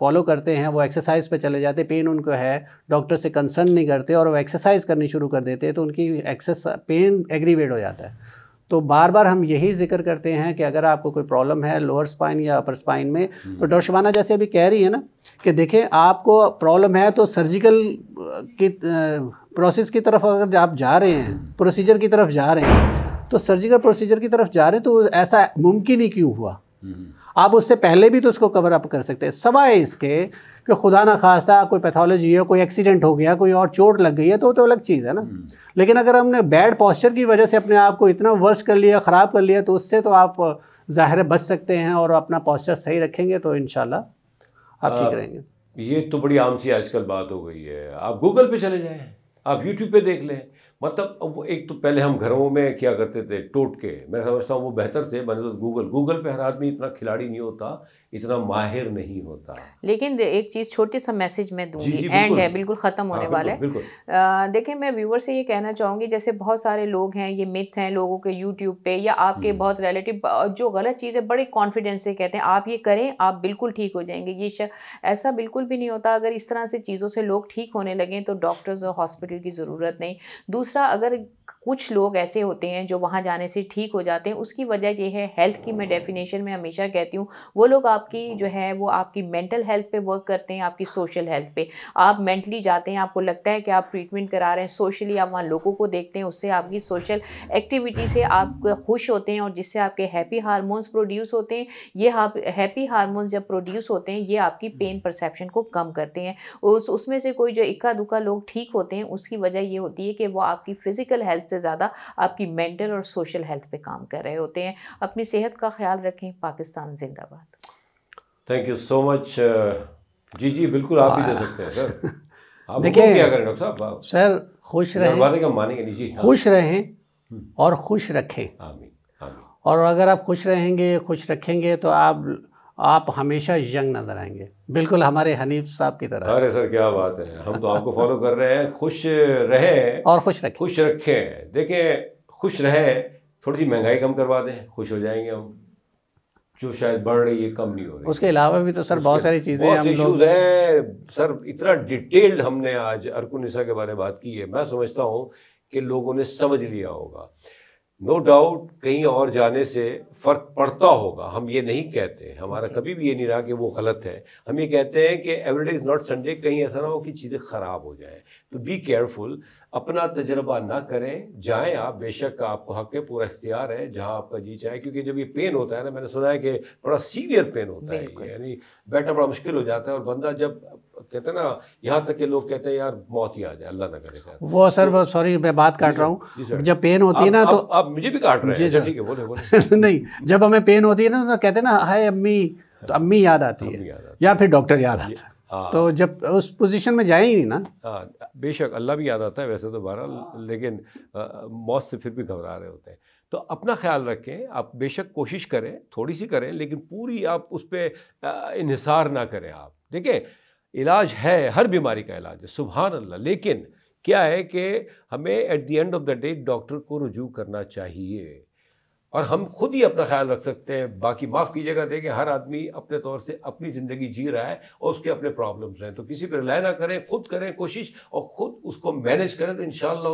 फॉलो करते हैं वो एक्सरसाइज पे चले जाते पेन उनको है डॉक्टर से कंसर्न नहीं करते और वो एक्सरसाइज करनी शुरू कर देते हैं तो उनकी एक्सरसाइज पेन एग्रीवेट हो जाता है। तो बार बार हम यही ज़िक्र करते हैं कि अगर आपको कोई प्रॉब्लम है लोअर स्पाइन या अपर स्पाइन में तो हम्म। डॉक्टर शबाना जैसे अभी कह रही है ना कि देखें आपको प्रॉब्लम है तो सर्जिकल की प्रोसेस की तरफ़ अगर आप जा रहे हैं प्रोसीजर हम्म। की तरफ़ जा रहे हैं तो सर्जिकल प्रोसीजर की तरफ़ जा रहे हैं तो ऐसा मुमकिन ही क्यों हुआ हम्म। आप उससे पहले भी तो उसको कवर अप कर सकते हैं। सवाए इसके कि खुदा ना खासा कोई पैथोलॉजी है कोई एक्सीडेंट हो गया कोई और चोट लग गई है तो वो तो अलग चीज़ है ना। हम्म। लेकिन अगर हमने बैड पॉस्चर की वजह से अपने आप को इतना वर्ष कर लिया ख़राब कर लिया तो उससे तो आप ज़ाहिर बच सकते हैं और अपना पॉस्चर सही रखेंगे तो इन आप ठीक रहेंगे। ये तो बड़ी आम सी आजकल बात हो गई है। आप गूगल पे चले जाएँ आप यूट्यूब पे देख लें मतलब वो एक तो पहले हम घरों में क्या करते थे टोट के मैं समझता हूँ वो बेहतर थे, मैंने तो गूगल गूगल पे हर आदमी इतना खिलाड़ी नहीं होता। इतना माहिर नहीं होता। लेकिन एक चीज़ छोटी सा मैसेज मैं दूँगी। एंड है बिल्कुल ख़त्म होने हाँ, वाला है। देखिए मैं व्यूवर से ये कहना चाहूँगी जैसे बहुत सारे लोग हैं ये मिथ हैं लोगों के यूट्यूब पे या आपके हम्म। बहुत रिलेटिव जो गलत चीज़ है बड़े कॉन्फिडेंस से कहते हैं आप ये करें आप बिल्कुल ठीक हो जाएँगे। ये ऐसा बिल्कुल भी नहीं होता। अगर इस तरह से चीज़ों से लोग ठीक होने लगें तो डॉक्टर्स और हॉस्पिटल की ज़रूरत नहीं। दूसरा अगर कुछ लोग ऐसे होते हैं जो वहाँ जाने से ठीक हो जाते हैं। उसकी वजह ये है हेल्थ की मैं डेफिनेशन में हमेशा कहती हूँ, वो लोग आपकी जो है, वो आपकी मेंटल हेल्थ पे वर्क करते हैं, आपकी सोशल हेल्थ पे। आप मेंटली जाते हैं, आपको लगता है कि आप ट्रीटमेंट करा रहे हैं सोशली आप वहाँ लोगों को देखते हैं, उससे आपकी सोशल एक्टिविटी से आप खुश होते हैं और जिससे आपके हैप्पी हारमोन्स प्रोड्यूस होते हैं। ये हैप्पी हारमोन्स जब प्रोड्यूस होते हैं, ये आपकी पेन परसेप्शन को कम करते हैं। उस, उसमें से कोई जो इक्का दुक्का लोग ठीक होते हैं, उसकी वजह ये होती है कि वो आपकी फ़िज़िकल हेल्थ से ज़्यादा आपकी मेंटल और सोशल हेल्थ पे काम कर रहे होते हैं। अपनी सेहत का ख्याल रखें। पाकिस्तान जिंदाबाद। थैंक यू सो मच जी जी बिल्कुल आप भी दे सकते हैं सर। आप देखिए क्या करें डॉक्टर साहब? सर खुश रहें। हम मानेंगे? नहीं जी हाँ। खुश रहें हम्म। और खुश रखें। आमीन आमीन। और अगर आप खुश रहेंगे खुश रखेंगे तो आप आप हमेशा यंग नज़र आएँगे। बिल्कुल हमारे हनीफ साहब की तरह। अरे सर क्या बात है। हम तो आपको फॉलो कर रहे हैं। खुश रहें। और खुश रखें। खुश रखें। देखें खुश रहें। थोड़ी सी महँगाई कम करवा दें। खुश हो जाएँगे हम। जो शायद बढ़ रही है कम नहीं हो रही उसके अलावा भी तो सर बहुत सारी चीज़ें हम लोग हैं। सर इतना डिटेल्ड हमने आज अर्कुनिसा के बारे में बात की है। मैं समझता हूँ कि लोगों ने समझ लिया होगा। नो डाउट कहीं और जाने से फ़र्क पड़ता होगा। हम ये नहीं कहते हमारा कभी भी ये नहीं रहा कि वो गलत है। हम ये कहते हैं कि एवरीडे इज़ नॉट संडे कहीं ऐसा ना हो कि चीज़ें ख़राब हो जाए। तो बी केयरफुल अपना तजर्बा ना करें। जाएँ आप बेशक का आपको हक है पूरा इख्तियार है जहाँ आपका जी चाहे क्योंकि जब ये पेन होता है ना मैंने सुना है कि बड़ा सीवियर पेन होता है यानी बैठना बड़ा मुश्किल हो जाता है और बंदा जब कहते हैं ना यहाँ तक के लोग कहते हैं यार मौत ही आ जाए अल्लाह ना करे वो सर सॉरी मैं बात काट रहा हूँ। जब पेन होती है ना तो अब मुझे भी काट रहे हैं ठीक है बोले बोले। नहीं जब हमें पेन होती है ना तो कहते हैं ना हाय अम्मी तो अम्मी याद आती है। या फिर डॉक्टर याद आता है। हाँ। तो जब उस पोजीशन में जाए ही नहीं ना। हाँ बेशक अल्लाह भी याद आता है वैसे तो बहरहाल लेकिन मौत से फिर भी घबरा रहे होते हैं। तो अपना ख्याल रखें आप बेशक कोशिश करें थोड़ी सी करें लेकिन पूरी आप उस पर इसार ना करें आप। देखें इलाज है, हर बीमारी का इलाज है सुबहान अल्लाह लेकिन क्या है कि हमें at the end of the day doctor को रुजू करना चाहिए और हम खुद ही अपना ख्याल रख सकते हैं। बाकी माफ़ कीजिएगा देखें हर आदमी अपने तौर से अपनी ज़िंदगी जी रहा है और उसके अपने प्रॉब्लम्स हैं। तो किसी पर रिलाय ना करें, खुद करें कोशिश और ख़ुद उसको मैनेज करें तो इन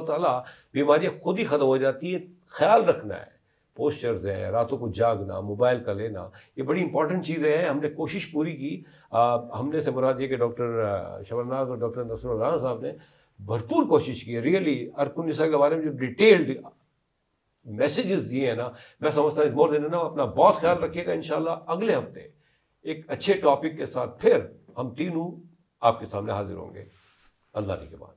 ताला बीमारियाँ खुद ही ख़त्म हो जाती है। ख्याल रखना है। पोस्चर्स हैं, रातों को जागना, मोबाइल का लेना, ये बड़ी इंपॉर्टेंट चीज़ें हैं। हमने कोशिश पूरी की हमने से मुराद ये कि डॉक्टर शबरनाज और डॉक्टर नसर राना साहब ने भरपूर कोशिश की है। रियली अरकुनिसा के बारे में जो डिटेल्ड मैसेजेस दिए हैं ना, मैं समझता हूँ मोर देन ना अपना बहुत ख्याल रखिएगा इन अगले हफ़्ते एक अच्छे टॉपिक के साथ फिर हम तीनों आपके सामने हाजिर होंगे। अल्लाह के बाद।